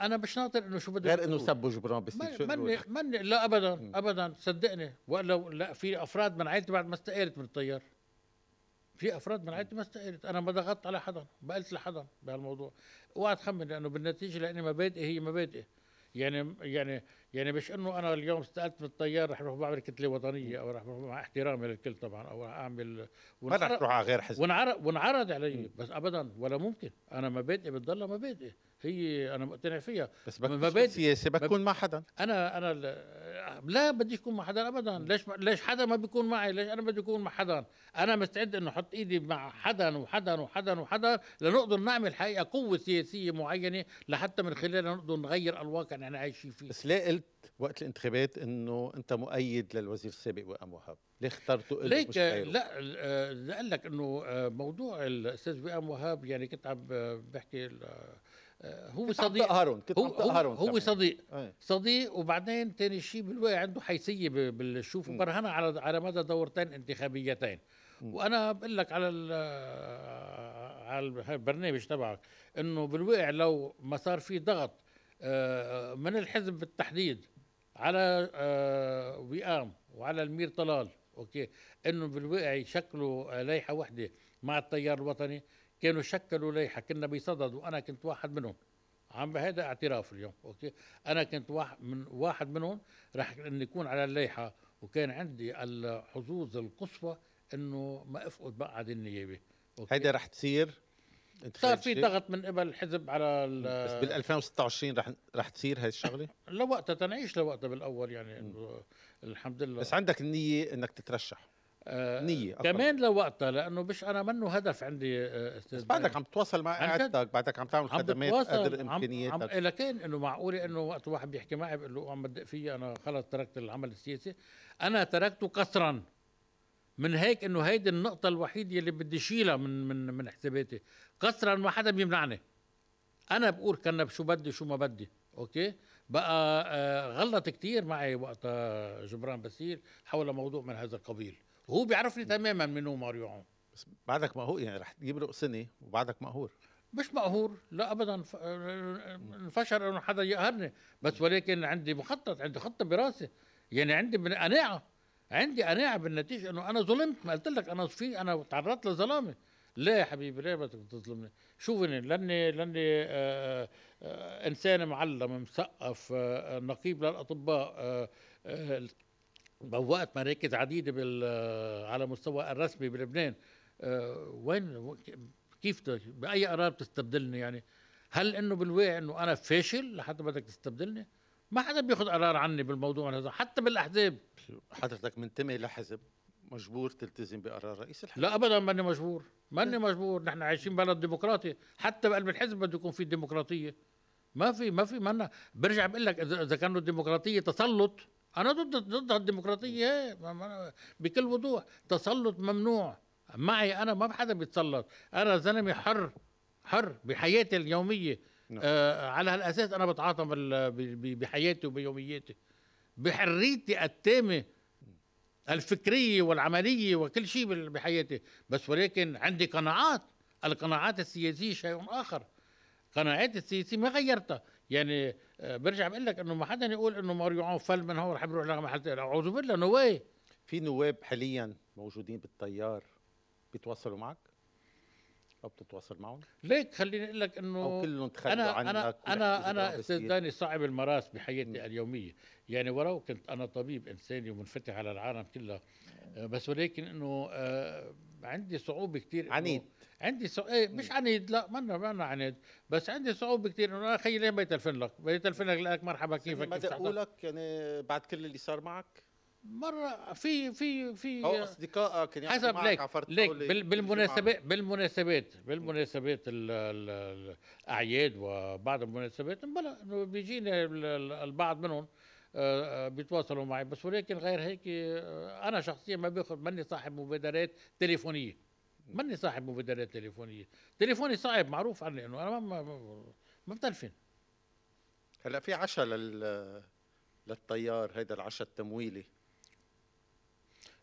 أنا مش ناطر إنه شو بدي غير إنه أقول. سبوا جبران بس من شو قالوا من لك. من لا ابدا. ابدا صدقني. ولا لا في أفراد من عائلتي بعد ما استقالت من الطيار في أفراد من عائلتي ما استقالت أنا ما ضغطت على حدا ما قلت لحدا بهالموضوع. اوعى تخمن لأنه بالنتيجة لإني مبادئي هي مبادئي يعني يعني يعني مش انه أنا اليوم استقلت من الطيار رح أروح بعمل كتله وطنيه أو رح أروح مع احترامي للكل طبعا أو رح أعمل ما رح تروح على غير حزب. وانعرض وانعرض علي بس ابدا ولا ممكن. أنا مبادئي بتضلها مبادئي هي أنا مقتنع فيها. بس بدك مبادئ- مبادئ سياسي بتكون مع حدا. أنا أنا لا بدي يكون مع حدا ابدا. ليش ليش حدا ما بيكون معي؟ ليش أنا بدي اكون مع حدا؟ أنا مستعد إنه أحط إيدي مع حدا وحدا وحدا وحدا لنقدر نعمل حقيقة قوة سياسية معينة لحتى من خلالها نقدر نغير الواقع اللي إحنا عايشين فيه. بس ليه قلت وقت الانتخابات إنه أنت مؤيد للوزير السابق وئام وهاب ليه اخترته قلت ليك مش غيره؟ لا آه، لقول لك إنه آه، موضوع الأستاذ وئام وهاب يعني كنت عم بحكي آه، هو صديق كنت هو هو, هو. صديق إيه. صديق وبعدين تاني شيء بالواقع عنده حيثية بالشوف. وبرهنها على على مدى دورتين انتخابيتين. وأنا بقول لك على على ال- البرنامج تبعك إنه بالواقع لو ما صار في ضغط آه، من الحزب بالتحديد على آه، وئام وعلى المير طلال أوكي إنه بالواقع يشكلوا آه، لائحة وحدة مع التيار الوطني. كانوا شكلوا لائحة كنا بصدد وأنا كنت واحد منهم. عم هذا اعتراف اليوم أوكي. أنا كنت واحد من واحد منهم راح ان يكون على اللائحة وكان عندي الحظوظ القصوى إنه ما أفقد مقعد النيابة؟ هيدا رح تصير؟ صار في؟ ضغط من قبل الحزب على بس بال 2026 رح رح تصير هاي الشغلة؟ لوقتها تنعيش لوقتها بالأول يعني إنه الحمد لله. بس عندك النية إنك تترشح. آه نية أقل. كمان لوقتها لأنه مش أنا منه هدف عندي آه بس أستاذ بعدك عم تتواصل مع. قعدتك بعدك عم تعمل عم خدمات قدر عم, عم امكانياتك كان إنه معقوله إنه وقت واحد بيحكي معي بقول له عم بدق فيي أنا خلص تركت العمل السياسي. أنا تركته قسرا من هيك إنه هيدي النقطة الوحيدة اللي بدي شيلها من من من حساباتي. قسرا ما حدا بيمنعني. أنا بقول كنا شو بدي شو ما بدي أوكي؟ بقى آه غلط كتير معي وقتها جبران باسيل حول موضوع من هذا القبيل. وهو بيعرفني تماما من هو ماريو عون بس بعدك مقهور يعني رح يمرق سنة وبعدك مقهور. مش مقهور لا ابدا. ف- فشر إنه حدا يقهرني. بس ولكن عندي مخطط عندي خطة براسي. يعني عندي من قناعة. عندي قناعة بالنتيجة إنه أنا ظلمت ما قلت لك أنا في أنا تعرضت لظلامه ليه يا حبيبي ليه بدك تظلمني؟ شوفني لأني لأني آه آه إنسان معلم مثقف آه نقيب للأطباء بوقت مراكز عديدة بال على مستوى الرسمي بلبنان. وين؟ كيف بأي قرار بتستبدلني يعني؟ هل إنه بالواقع إنه أنا فاشل لحتى بدك تستبدلني؟ ما حدا بياخذ قرار عني بالموضوع هذا حتى بالأحزاب. حضرتك منتمي لحزب مجبور تلتزم بقرار رئيس الحزب؟ لا ابدا ماني مجبور. ماني مجبور. نحن عايشين بلد ديمقراطي. حتى بقلب الحزب بده يكون في ديمقراطية. ما في ما في منا برجع بقول لك إذا كانوا الديمقراطيه تسلط. أنا ضد ضد الديمقراطيه إيه، بكل وضوح. تسلط ممنوع. معي أنا ما حدا بيتسلط. أنا زلمة حر حر بحياتي اليومية. نعم. آه على هالأساس أنا بتعاطى بحياتي وبيومياتي. بحريتي التامة الفكرية والعملية وكل شيء بحياتي. بس ولكن عندي قناعات. القناعات السياسية شيء آخر. قناعاتي السياسية ما غيرتها. يعني آه، برجع بقول لك إنه ما حدا يقول إنه ماريو فل من هون رح بيروح لمحل تاني. أعوذ بالله no way. في نواب حاليا موجودين بالتيار بيتواصلوا معك؟ أو بتتواصل معهم؟ ليك خليني أقول لك إنه أو كلهم تخلوا عنك أنا أنا أنا؟ أستاذ داني صعب المراس بحياتي مم. اليومية. يعني ولو كنت أنا طبيب إنساني ومنفتح على العالم كله. آه، بس ولكن إنه آه، عندي صعوبة كثير عنيد. عندي صع... إيه مش عنيد لا منا منا عنيد. بس عندي صعوبة كثير إنه أنا خيي لين بيتلفن لك؟ بيتلفن لك لك مرحبا كيفك؟ ما لك يعني بعد كل اللي صار معك؟ مرة في في في أو أصدقائك يعني حسب ليك ليك بالمناسبات بالمناسبات بالمناسبات ال ال الأعياد وبعض المناسبات بلا ال- البعض منهم آه، آه، بيتواصلوا معي. بس ولكن غير هيك آه، أنا شخصيا ما باخذ ماني صاحب مبادرات تليفونية. ماني صاحب مبادرات تليفونية. تليفوني صعب معروف عني إنه أنا ما ما, ما بتلفن هلأ في عشاء لل للطيار هيدا العشاء التمويلي.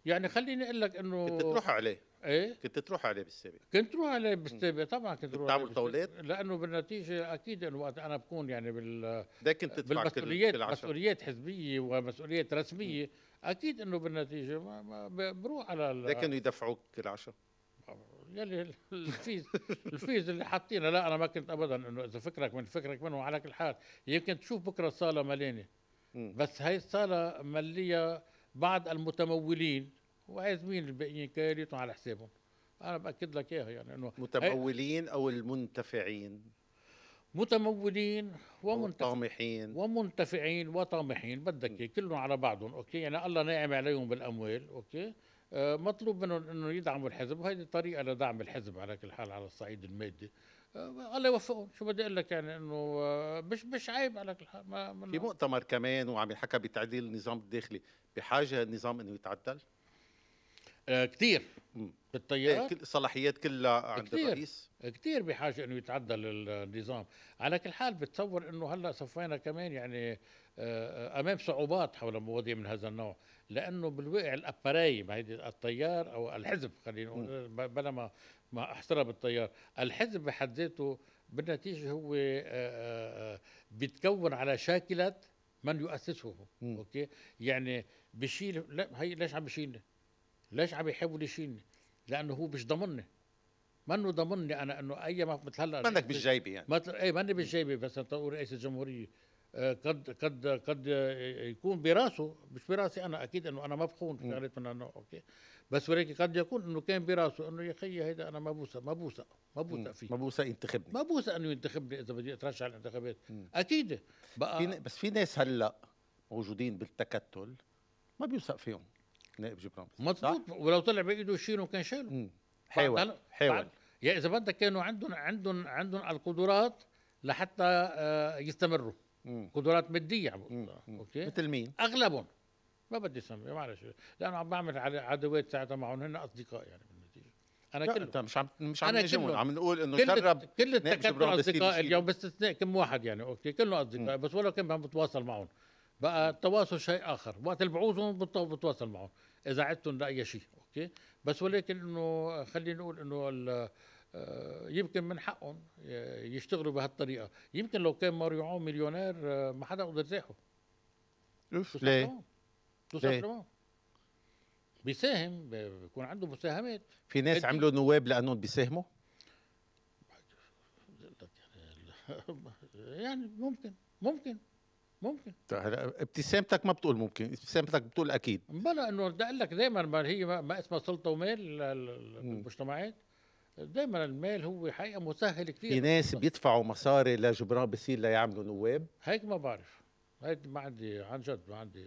يعني خليني أقول لك إنه كنت تروح عليه. إيه؟ كنت تروح عليه بالسابق. كنت روح عليه بالسابق طبعا كنت روح بتعمل عليه بالسابق. طاولات؟ لأنه بالنتيجة أكيد إنه وقت أنا بكون يعني بال ده كنت تدفع بالمسؤوليات كل مسؤوليات حزبية ومسؤوليات رسمية. أكيد إنه بالنتيجة ما ما بروح على ده كانوا يدفعوك كل عشاء يلي ال- الفيز الـ vise اللي حاطينه. لا أنا ما كنت ابدا إنه إذا فكرك من فكرك منه على كل حال. يمكن تشوف بكرة الصالة مليانة. بس هاي الصالة ملية بعض المتمولين وعازمين الباقيين كارتهم على حسابهم؟ أنا بأكد لك إياها يعني إنه متمولين أو المنتفعين؟ متمولين ومنتفعين طامحين. ومنتفعين وطامحين بدك إياه، كلهم على بعضهم أوكي؟ يعني الله ناعم عليهم بالأموال أوكي؟ آه مطلوب منهم إنه يدعموا الحزب وهذه طريقة لدعم الحزب على كل حال على الصعيد المادي. الله يوفقهم. شو بدي أقول لك يعني إنه آه مش مش عيب على كل حال ما في مؤتمر كمان وعم يحكى بتعديل النظام الداخلي بحاجة النظام إنه يتعدل؟ آه كثير. بالتيار إيه، كل الصلاحيات كلها عند كتير. الرئيس؟ كثير بحاجة إنه يتعدل النظام. على كل حال بتصور إنه هلأ صفينا كمان يعني آه، أمام صعوبات حول مواضيع من هذا النوع. لأنه بالواقع الـ après ما هيدي التيار أو الحزب خلينا نقول بلا ما ما أحترم التيار الحزب بحد ذاته بالنتيجة هو آه، آه، آه، بيتكون على شاكله من يؤسسه مم. أوكي؟ يعني بشيل لا هي ليش عم بشيلني ليش عم يحاول يشيلني؟ لأنه هو مش ضمني منه ضمني أنا إنه أي ما مثل هلا منك بالجيبه يعني. مثل اي ماني بالجيبه بس تقول رئيس الجمهورية. قد قد قد يكون براسه مش براسي أنا أكيد إنه أنا مطعون في مم. شغلات من هالنوع أوكي. بس ولكن قد يكون إنه كان براسه إنه يا خيي هيدا أنا ما بوثق ما بوثق ما بوثق فيه. ما بوثق ينتخبني. ما بوثق إنه ينتخبني إذا بدي أترشح على الانتخابات. أكيد. بقى في بس في ناس هلأ موجودين بالتكتل ما بيوثق فيهم نائب جبران. مضبوط ولو طلع بإيده يشيله كان شاله حاول حاول. يا إذا بدك كانوا عندهم عندهم عندهم القدرات لحتى آه، يستمروا. مم. قدرات مادية عم. بقول. أوكي مثل مين؟ أغلبهم ما بدي اسمي معلش لأنه عم بعمل عد- عدوات ساعتها معهم هن اصدقاء يعني بالنتيجه أنا كله أنت مش عم مش عم نهاجمهم. عم نقول إنه كل جرب كل التكتل اصدقاء. اليوم باستثناء كم واحد يعني أوكي كلهم اصدقاء بس ولو كان عم بتواصل معهم بقى التواصل شيء آخر وقت بت- بتواصل معهم إذا عدتهم لأي شيء أوكي بس ولكن إنه خلينا نقول إنه يمكن من حقهم ي- يشتغلوا بهالطريقة. يمكن لو كان ماريو عون مليونير آه، ما حدا قدر يزيحه اوف ليه؟ بيساهم بيكون عنده مساهمات. في ناس عملوا نواب لأنهم بيساهموا؟ يعني ممكن ممكن ممكن. طيب ابتسامتك ما بتقول ممكن ابتسامتك بتقول أكيد. بلا إنه بدي أقول لك دائما ما هي ما, اسمها سلطة ومال ال- دائما المال هو حقيقة مسهل كثير في ناس بيدفعوا مصاري لجبران بصير ليعملوا نواب. هيك ما بعرف. هيك ما عندي عن جد ما عندي.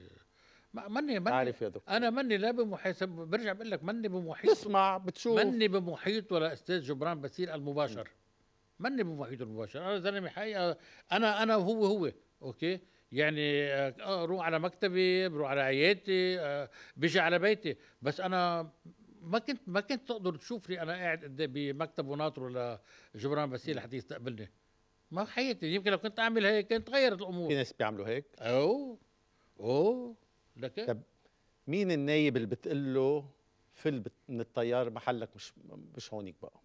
ما ماني ماني عارف يا دكتور. أنا ماني لا بمحيط. برجع بقول لك ماني بمحيط. بتسمع بتشوف. ماني بمحيط ولا أستاذ جبران بسير المباشر. ماني بمحيط المباشر. أنا زلمة حقيقة أنا أنا وهو هو. أوكي؟ يعني آه، آه، روح على مكتبي بروح على عيادتي آه، بيجي على بيتي. بس أنا ما كنت ما كنت تقدر تشوفني أنا قاعد قدام بمكتب وناطره لجبران بسير لحتى يستقبلني ما حياتي يمكن لو كنت أعمل هيك كانت تغيرت في الأمور ناس بيعملوا هيك. أوه. أوه. لك؟ طب مين النايب اللي بتقول له فل من الطيار محلك مش مش هونيك بقى؟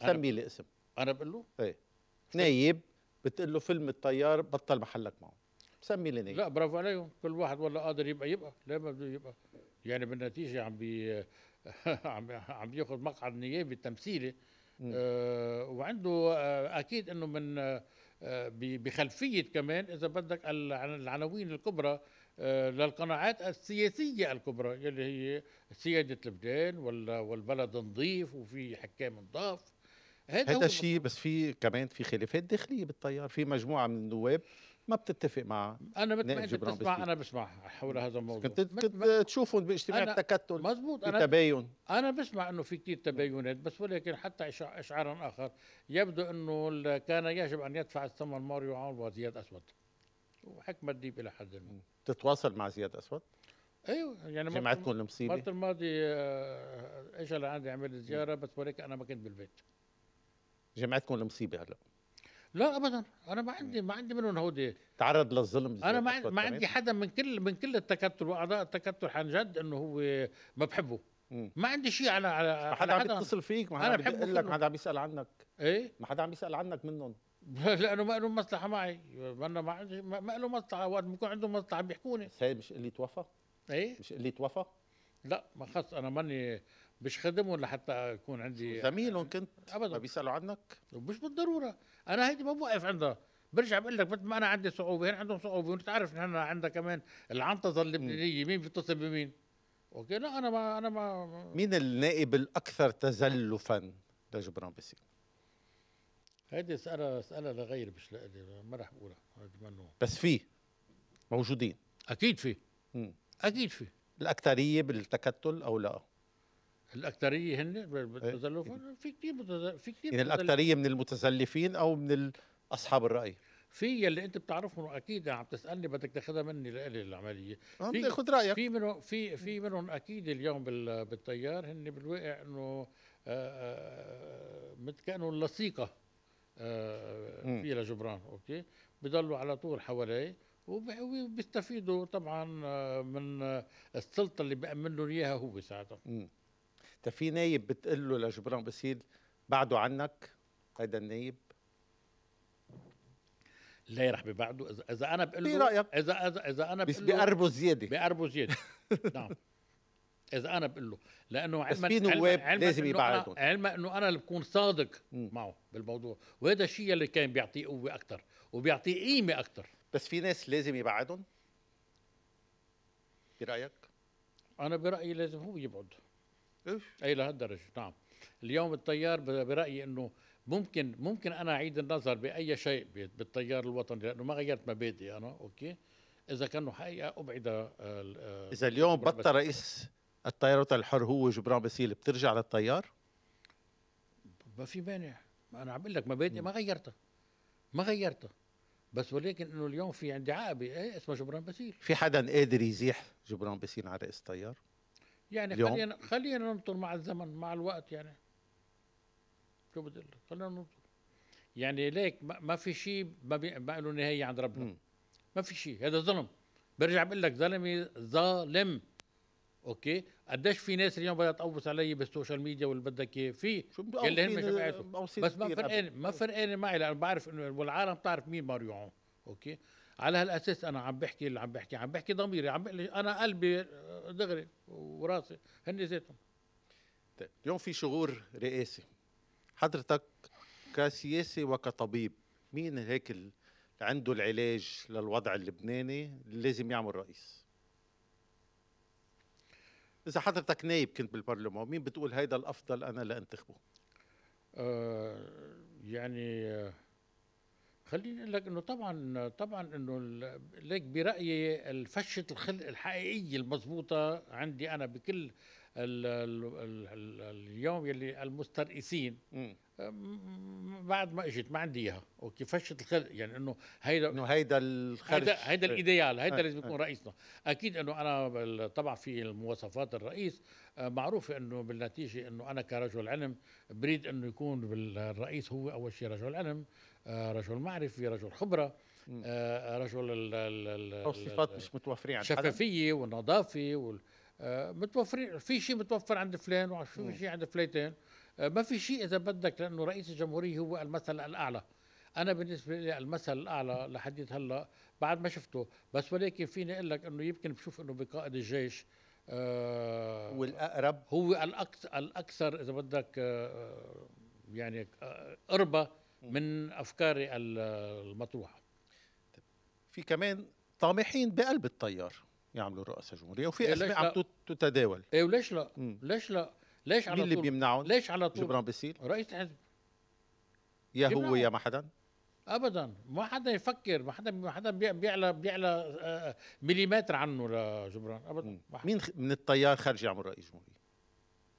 سمي لي اسم. أنا بقول له؟ إيه. نايب بتقول له فيلم الطيار بطل محلك معه. سمي لي نايب. لا برافو عليهم. كل واحد والله قادر يبقى يبقى. لا ما بده يبقى. يعني بالنتيجة عم بي عم عم بياخذ مقعد نيابي تمثيلي. آه وعنده آه أكيد إنه من آه بخلفية كمان إذا بدك العن- العناوين الكبرى آه للقناعات السياسية الكبرى يلي هي سيادة لبنان والبلد نظيف وفي حكام نضاف هذا الشيء بس في كمان في خلافات داخلية بالطيار في مجموعة من النواب ما بتتفق مع أنا مثل ما أنت بتسمع. أنا بسمع حول هذا الموضوع. كنت تشوفهم باجتماع أنا- التكتل مزبوط أنا تباين. أنا بسمع إنه في كثير تباينات بس ولكن حتى اشعارا آخر يبدو إنه كان يجب أن يدفع الثمن ماريو عون وزياد أسود. وحكمة ديب إلى حد ما. تتواصل مع زياد أسود؟ أيوه يعني جمعتكم المصيبه الماضية آه، اجى لعندي عمل زيارة بس ولكن أنا ما كنت بالبيت. جمعتكم المصيبه هلا. لا ابدا. أنا ما عندي ما عندي منهم هودي. تعرض للظلم أنا ما عندي ما؟ عندي حدا من كل من كل التكتل وأعضاء التكتل عن جد إنه هو ما بحبه. مم. ما عندي شيء على على ما حدا عم يتصل فيك ما حدا عم بيقول لك. ما حدا عم يسأل عنك. إيه؟ ما حدا عم يسأل عنك منهم. لأنه ما لهم مصلحة معي. ما أنا ما عندي ما ما له مصلحة. وقت بيكون عندهم مصلحة بيحكوني. بس هي مش قلة وفا؟ إيه؟ مش قلة وفا؟ لا ما خص أنا ماني مش خدمهم لحتى يكون عندي زميلهم كنت ما ابدا بيسألوا عنك؟ مش بالضرورة. أنا هيدي ما بوقف عندها برجع بقول لك مثل ما أنا عندي صعوبة. هن عندهم صعوبة. وأنت عارف نحن عندنا كمان العنطزه اللبنانيه مين بيتصل بمين. أوكي؟ لا أنا ما أنا ما مين النائب الأكثر تزلفا؟ لجبران باسيل هيدي اسألها اسألها لغيري مش لإلي ما رح اقولها هيدي منه. بس في موجودين. أكيد في. أكيد في. الأكثرية بالتكتل أو لا؟ الأكثرية هن بالتزلف في كثير في كثير يعني. الأكثرية من المتزلفين أو من أصحاب الرأي. في يلي أنت بتعرفهم أكيد عم تسألني بدك تاخذها مني لإلي العملية. عم في- ناخذ رأيك. في منهم في في منهم أكيد اليوم بال- بالتيار هن بالواقع إنه آه، آه، مثل كانوا لصيقة آه،. في لجبران أوكي؟ بضلوا على طول حواليه وب- وبيستفيدوا طبعا من السلطة اللي بأمن لهم إياها هو ساعتها. في نائب بتقول له لجبران باسيل بعده عنك هيدا النايب. لا رح يبعده. اذا إذا أنا بقول له برأيك؟ اذا اذا إذا أنا بس بقول له بيقربوا زيادة. بيقربوا زيادة. نعم. إذا أنا بقول له لأنه بس علما في علما- نواب لازم يبعدهم. علما إنه أنا اللي بكون صادق مم. معه بالموضوع. وهذا الشيء اللي كان بيعطيه قوة أكثر وبيعطيه قيمة أكثر بس في ناس لازم يبعدهم؟ برأيك؟ أنا برأيي لازم هو يبعد؟ اي لهالدرجة نعم. اليوم التيار برأيي إنه ممكن ممكن أنا أعيد النظر بأي شيء بالتيار الوطني لأنه ما غيرت مبادئي أنا أوكي. إذا كانوا حقيقة أبعد إذا اليوم بطل رئيس التيار الوطني الحر هو جبران باسيل بترجع للتيار؟ ما في مانع. ما أنا عم بقول لك مبادئي ما غيرتها. ما غيرتها. بس ولكن إنه اليوم في عندي عقبه إيه اسمها جبران باسيل في حدا قادر يزيح جبران باسيل على رئيس التيار؟ يعني اليوم؟ خلينا خلينا ننطر مع الزمن مع الوقت يعني. شو بدي خلينا ننطر. يعني ليك ما, في شيء ما, بي ما له نهاية عند ربنا. مم. ما في شيء هذا ظلم. برجع بقول لك زلمه ظالم. أوكي؟ قديش في ناس اليوم بدها تقوص علي بالسوشيال ميديا واللي بدك اياه في يلي هن. مقوصين بس ما كتير قبل. فرقانة ما فرقانة معي لأنه بعرف إنه والعالم بتعرف مين ماريو عون أوكي؟ على هالأساس أنا عم بحكي اللي عم بحكي عم بحكي ضميري عم بقلي أنا قلبي آه، دغري وراسي هن ذاتهم. طيب، اليوم في شغور رئاسي. حضرتك كسياسي وكطبيب مين هيك اللي عنده العلاج للوضع اللبناني اللي لازم يعمل رئيس؟ إذا حضرتك نايب كنت بالبرلمان مين بتقول هيدا الأفضل أنا لأنتخبه؟ آه يعني آه، خليني أقول لك إنه طبعا طبعا إنه ليك برأيي الفشة الخلق الحقيقية المضبوطة عندي أنا بكل ال ال ال ال اليوم يلي المسترأسين بعد ما إجت ما عندي إياها. أوكي فشة الخلق يعني إنه هيدا إنه هيدا الخرج هيدا هيدا الـ idéal هيدا هاي- لازم يكون هاي. رئيسنا. أكيد إنه أنا طبعا في المواصفات الرئيس آه، معروف إنه بالنتيجة إنه أنا كرجل علم بريد إنه يكون الرئيس هو أول شيء رجل علم. رجل معرفي رجل خبرة مم. آه، رجل ال- ال- ال- أو صفات ال- مش متوفرين الشفافيه والنظافه وال آه، متوفرين. في شيء متوفر عند فلان. وفي شيء عند فليتين آه، ما في شيء إذا بدك لأنه رئيس الجمهورية هو المثل الأعلى. أنا بالنسبة لي المثل الأعلى لحديت هلأ بعد ما شفته. بس ولكن فيني أقول لك إنه يمكن بشوف إنه بقائد الجيش آه والأقرب؟ هو الاكثر الأكثر إذا بدك آه يعني آه، قربة من افكاري ال- المطروحة. في كمان طامحين بقلب التيار يعملوا رؤساء جمهورية وفي إيه، أسماء عم تتداول. إيه وليش لا؟ مم. ليش لا؟ ليش مين على اللي طول؟ بيمنعهم؟ ليش على طول؟ جبران باسيل رئيس الحزب. يا هو. يا ما حدا؟ ابدا. ما حدا يفكر ما حدا ما حدا بي- بيعلى بيعلى آه، مليمتر عنه لجبران ابدا. مين من التيار خرج يعمل رئيس جمهورية؟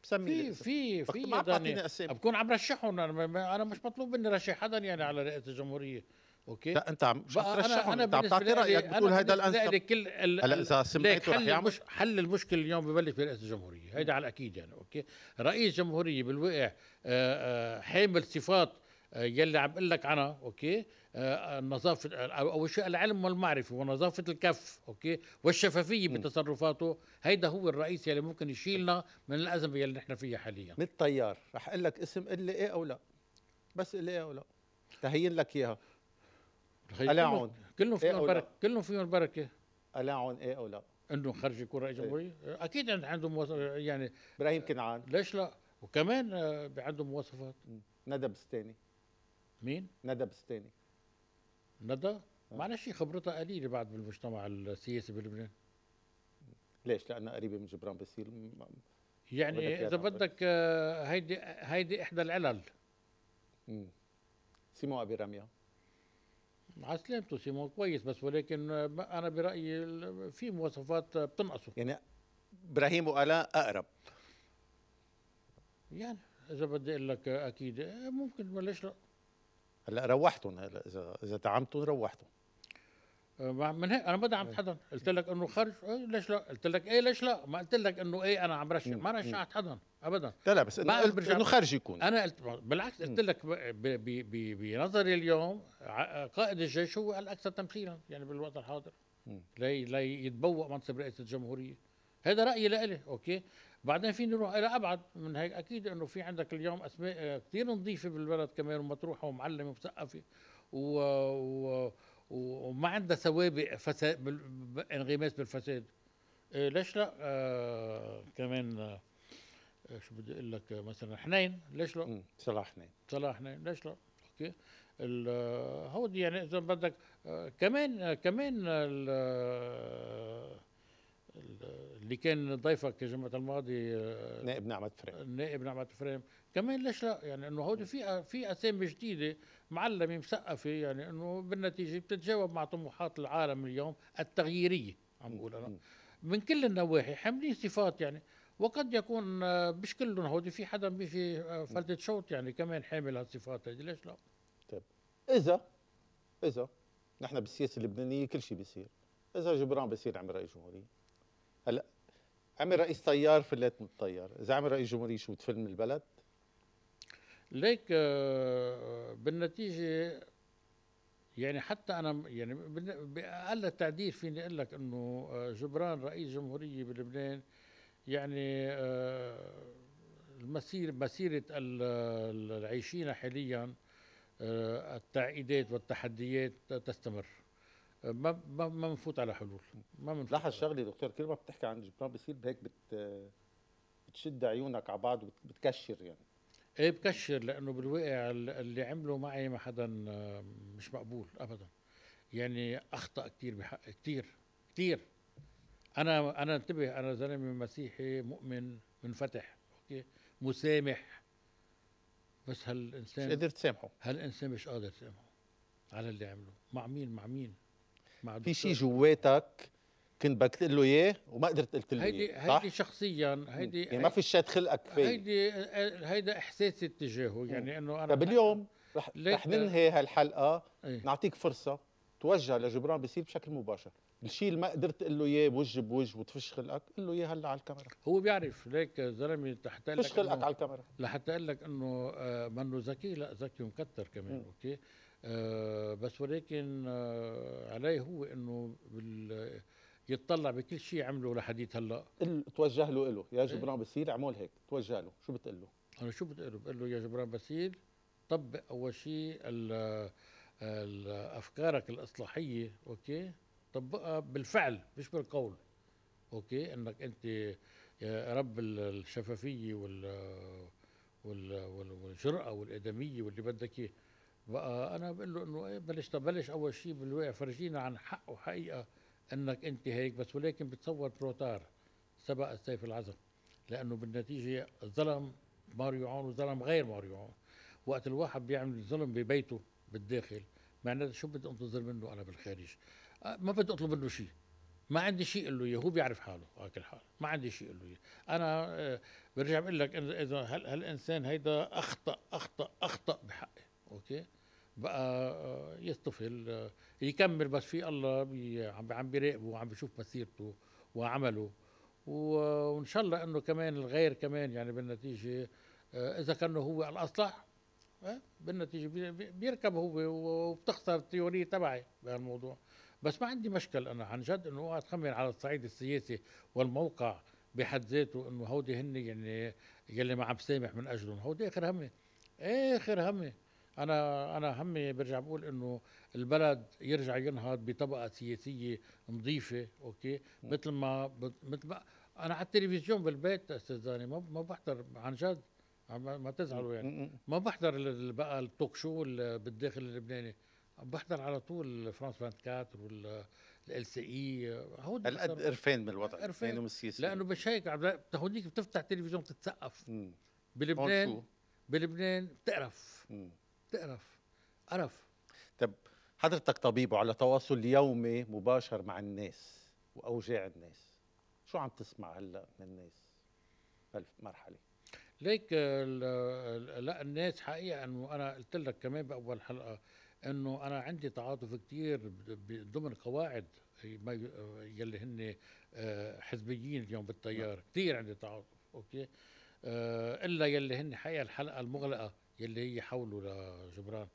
بسمي لي في. في في يعني بكون عم رشحهم أنا أنا مش مطلوب مني رشح حدا يعني على رئاسه الجمهورية. أوكي؟ لا أنت عم مش ترشحهم. أنت عم تعطي رأيك بتقول هيدا الأنسب. كل هلا إذا ليك سمعته رح حل يعمل المش... حل المشكلة اليوم ببلش برئاسه الجمهورية. هيدا على الأكيد يعني أوكي؟ رئيس جمهوريه بالواقع آه، آه، حامل صفات آه، يلي عم بقول لك عنها أوكي؟ آه، النظافه أو أول شيء العلم والمعرفة ونظافة الكف أوكي؟ والشفافية. بتصرفاته. هيدا هو الرئيس يلي ممكن يشيلنا من الأزمة يلي نحن فيها حاليا. من التيار رح أقول لك اسم قل لي إيه أو لا. بس قل لي إيه أو لا. تهين لك إياها. ألاعون. كلهم إيه فيهم أو لا؟ بركة. كلهم فيهم بركة. الاعون إيه أو لا. إنه خرج يكون رئيس إيه. جمهورية؟ أكيد عندهم يعني إبراهيم كنعان. ليش لا؟ وكمان آه، عندهم مواصفات. ندى بستاني مين؟ ندى بستاني ندى؟ معلش شيء خبرتها قليلة بعد بالمجتمع السياسي بلبنان. ليش؟ لأنها قريبة من جبران بدك يعني إذا. بدك آه، هيدي هيدي إحدى العلل. مم. سيمون أبي رميا على سلامته سيمون كويس بس ولكن أنا برأيي في مواصفات بتنقصه. يعني إبراهيم والاء أقرب. يعني إذا بدي أقول لك أكيد ممكن ليش لا هلا روحتهم هلا إذا إذا دعمتهم روحتهم من هيك؟ أنا ما دعمت حدا. قلت لك إنه خرج. إيه ليش لا؟ قلت لك إيه ليش لا؟ ما قلت لك إنه إيه أنا عم رشح. ما رشحت حدا ابدا. لا لا بس إنه قلت إنه خرج يكون. أنا قلت بالعكس قلت لك بنظري اليوم قائد الجيش هو الأكثر تمثيلا يعني بالوقت الحاضر. لي لي يتبوأ منصب رئاسه الجمهورية. هذا رأيي لإلي أوكي؟ بعدين فيني نروح إلى أبعد من هيك. أكيد إنه في عندك اليوم أسماء كثير نظيفة بالبلد كمان ومطروحة ومعلمة ومثقفة و, و وما عندها سوابق فساد انغماس بالفساد. إيه ليش لا؟ آه كمان آه شو بدي أقول لك؟ مثلا حنين ليش لا؟ صلاح حنين. صلاح حنين ليش لا؟ أوكي. هودي يعني إذا بدك آه كمان آه كمان اللي كان ضيفك الجمعه الماضي آه، نائب نعمة افرام. نائب نعمة افرام. كمان ليش لا؟ يعني إنه هودي في في أسامي جديدة معلمة مثقفه يعني إنه بالنتيجة بتتجاوب مع طموحات العالم اليوم التغييرية عم بقول أنا. من كل النواحي حاملين صفات يعني. وقد يكون آه، مش كلهم هودي في حدا بيجي آه، فلتة شوط يعني كمان حامل هالصفات هذه ليش لا؟ طيب. إذا إذا نحن بالسياسة اللبنانية كل شيء بيصير. إذا جبران بصير عمل رئيس جمهورية. هلا عمل رئيس طيار فلات من الطيار. إذا عمل رئيس جمهورية شو تفل من البلد؟ ليك آه، بالنتيجة يعني حتى أنا يعني بأقل التعديل فيني أقول لك إنه آه، جبران رئيس جمهورية بلبنان يعني آه، المسير مسيرة العايشين حاليا التعقيدات والتحديات تستمر. ما ما ما بنفوت على حلول. ما بنفوت لاحظ شغله دكتور كل ما بتحكي عن جبران بصير هيك بت بتشد عيونك على بعض وبتكشر يعني. إيه بكشر لأنه بالواقع اللي عمله معي ما حدا آه، مش مقبول ابدا. يعني أخطأ كثير بحق كثير كثير أنا أنا انتبه أنا زلمه مسيحي مؤمن منفتح أوكي؟ مسامح. بس هالإنسان مش قادر تسامحه. هالإنسان مش قادر تسامحه على اللي عمله. مع مين؟ مع مين؟ في شيء جواتك كنت بدك تقول له إياه وما قدرت قلت له هيدي هيدي شخصيا هيدي يعني ما في شاد خلقك فيه. هيدي هيدا احساسي تجاهه يعني إنه أنا طيب اليوم رح, رح ننهي هالحلقة. إيه؟ نعطيك فرصة توجه لجبران بيصير بشكل مباشر. الشيء اللي ما قدرت تقول له إياه بوجه بوجه وتفش خلقك قل له إياه هلأ على الكاميرا. هو بيعرف ليك زلمة لحتى لك خلقك على الكاميرا. لحتى أقول لك إنه آه منه ذكي لا ذكي ومكتر كمان م. أوكي؟ بس ولكن آه عليه هو إنه بال يتطلع بكل شيء عمله لحديث هلأ. توجه له له يا جبران باسيل اعمل هيك. توجه له. شو بتقول له؟ أنا شو بتقول له؟ بقول له يا جبران باسيل طبق أول شيء أفكارك الإصلاحية أوكي؟ طبقها بالفعل مش بالقول. أوكي؟ إنك أنت يا رب الشفافية وال والجرأة والإدمية واللي بدك إياه. بقى أنا بقول له إنه إيه بلش بلش أول شيء بالواقع فرجينا عن حق وحقيقة إنك أنت هيك بس ولكن بتصور trop tard سبق السيف العزم لأنه بالنتيجة ظلم ماريو وظلم غير ماريو وقت الواحد بيعمل ظلم ببيته بالداخل معناته شو بدي أنتظر منه أنا بالخارج؟ أه، ما بدي أطلب منه شيء ما عندي شيء أقول له إياه هو بيعرف حاله على كل حال. ما عندي شيء أقول له إياه. أنا أه، برجع بقول لك إذا هالانسان هيدا اخطا اخطا أخطأ بحقي أوكي؟ بقى أه، يصطفل يكمل بس في الله بي عم بيراقبه وعم بيشوف مسيرته وعمله. وإن شاء الله إنه كمان الغير كمان يعني بالنتيجة آه، إذا كان هو الأصلح آه، بالنتيجة بيركب هو وبتخسر التيوريه تبعي بهالموضوع. بس ما عندي مشكل أنا عن جد إنه اقعد خمن على الصعيد السياسي والموقع بحد ذاته إنه هودي هن يعني يلي ما عم سامح من أجلهم هودي آخر همي آخر همي. أنا أنا همي برجع بقول إنه البلد يرجع ينهض بطبقة سياسية نظيفة أوكي؟ مثل ما مثل ما أنا على التلفزيون بالبيت أستاذ زاني ما ما بحضر عن جد ما تزعلوا يعني. ما بحضر بقى ال talk show بالداخل اللبناني بحضر على طول فرانس 24 و LCI هود هالقد قرفان من الوضع قرفان من السياسة لأنه مش هيك هوديك بتفتح تلفزيون بتتثقف بلبنان بلبنان بتقرف. بتقرف قرف. طب حضرتك طبيب وعلى تواصل يومي مباشر مع الناس وأوجاع الناس شو عم تسمع هلأ من الناس بهالمرحلة؟ ليك لأ الناس حقيقة إنه أنا قلت لك كمان بأول حلقة إنه أنا عندي تعاطف كثير ضمن قواعد يلي هن آه، حزبيين اليوم بالتيار كثير عندي تعاطف أوكي؟ آه، إلا يلي هن حقيقة الحلقة المغلقة يلي هي حوله لجبران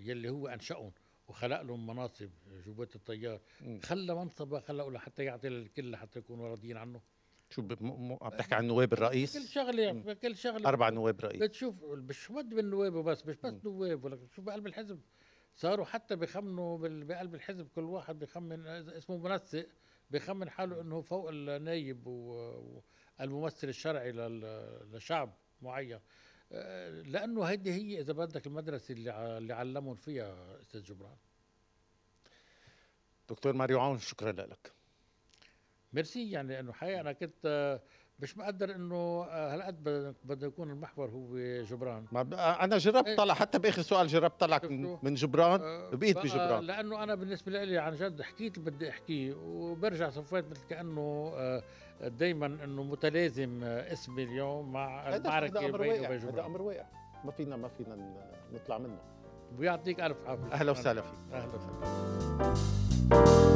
يلي هو أنشأهم وخلق لهم مناصب جوات التيار. خلى منصبة خلقه لحتى يعطي للكل لحتى يكونوا راضيين عنه شو. م... عم تحكي عن نواب كل الرئيس شغلة مم. كل شغلة أربع نواب رئيس بتشوف مش مد بالنواب وبس مش بس. نواب ولا شوف بقلب الحزب صاروا حتى بيخمنوا بال- بقلب الحزب كل واحد بيخمن اسمه منسق بيخمن حاله إنه فوق النايب والممثل الشرعي لل- لشعب معين لأنه هيدي هي إذا بدك المدرسة اللي اللي علمهم فيها أستاذ جبران دكتور ماريو عون شكرا لك ميرسي يعني انه حقيقة أنا كنت آه، مش مقدر إنه آه، هالقد بد- بده يكون المحور هو جبران ما. أنا جربت إيه. طلع حتى بآخر سؤال جربت طلع؟ من, جبران آه، بقيت بجبران لأنه أنا بالنسبة لي عن جد حكيت اللي بدي أحكيه وبرجع صفيت مثل كأنه دائما إنه متلازم اسمي اليوم مع المعركة بيني وبين هذا أمر واقع. ما فينا ما فينا نطلع منه. ويعطيك ألف عافية. أهلا وسهلا فيك. أهلا وسهلا.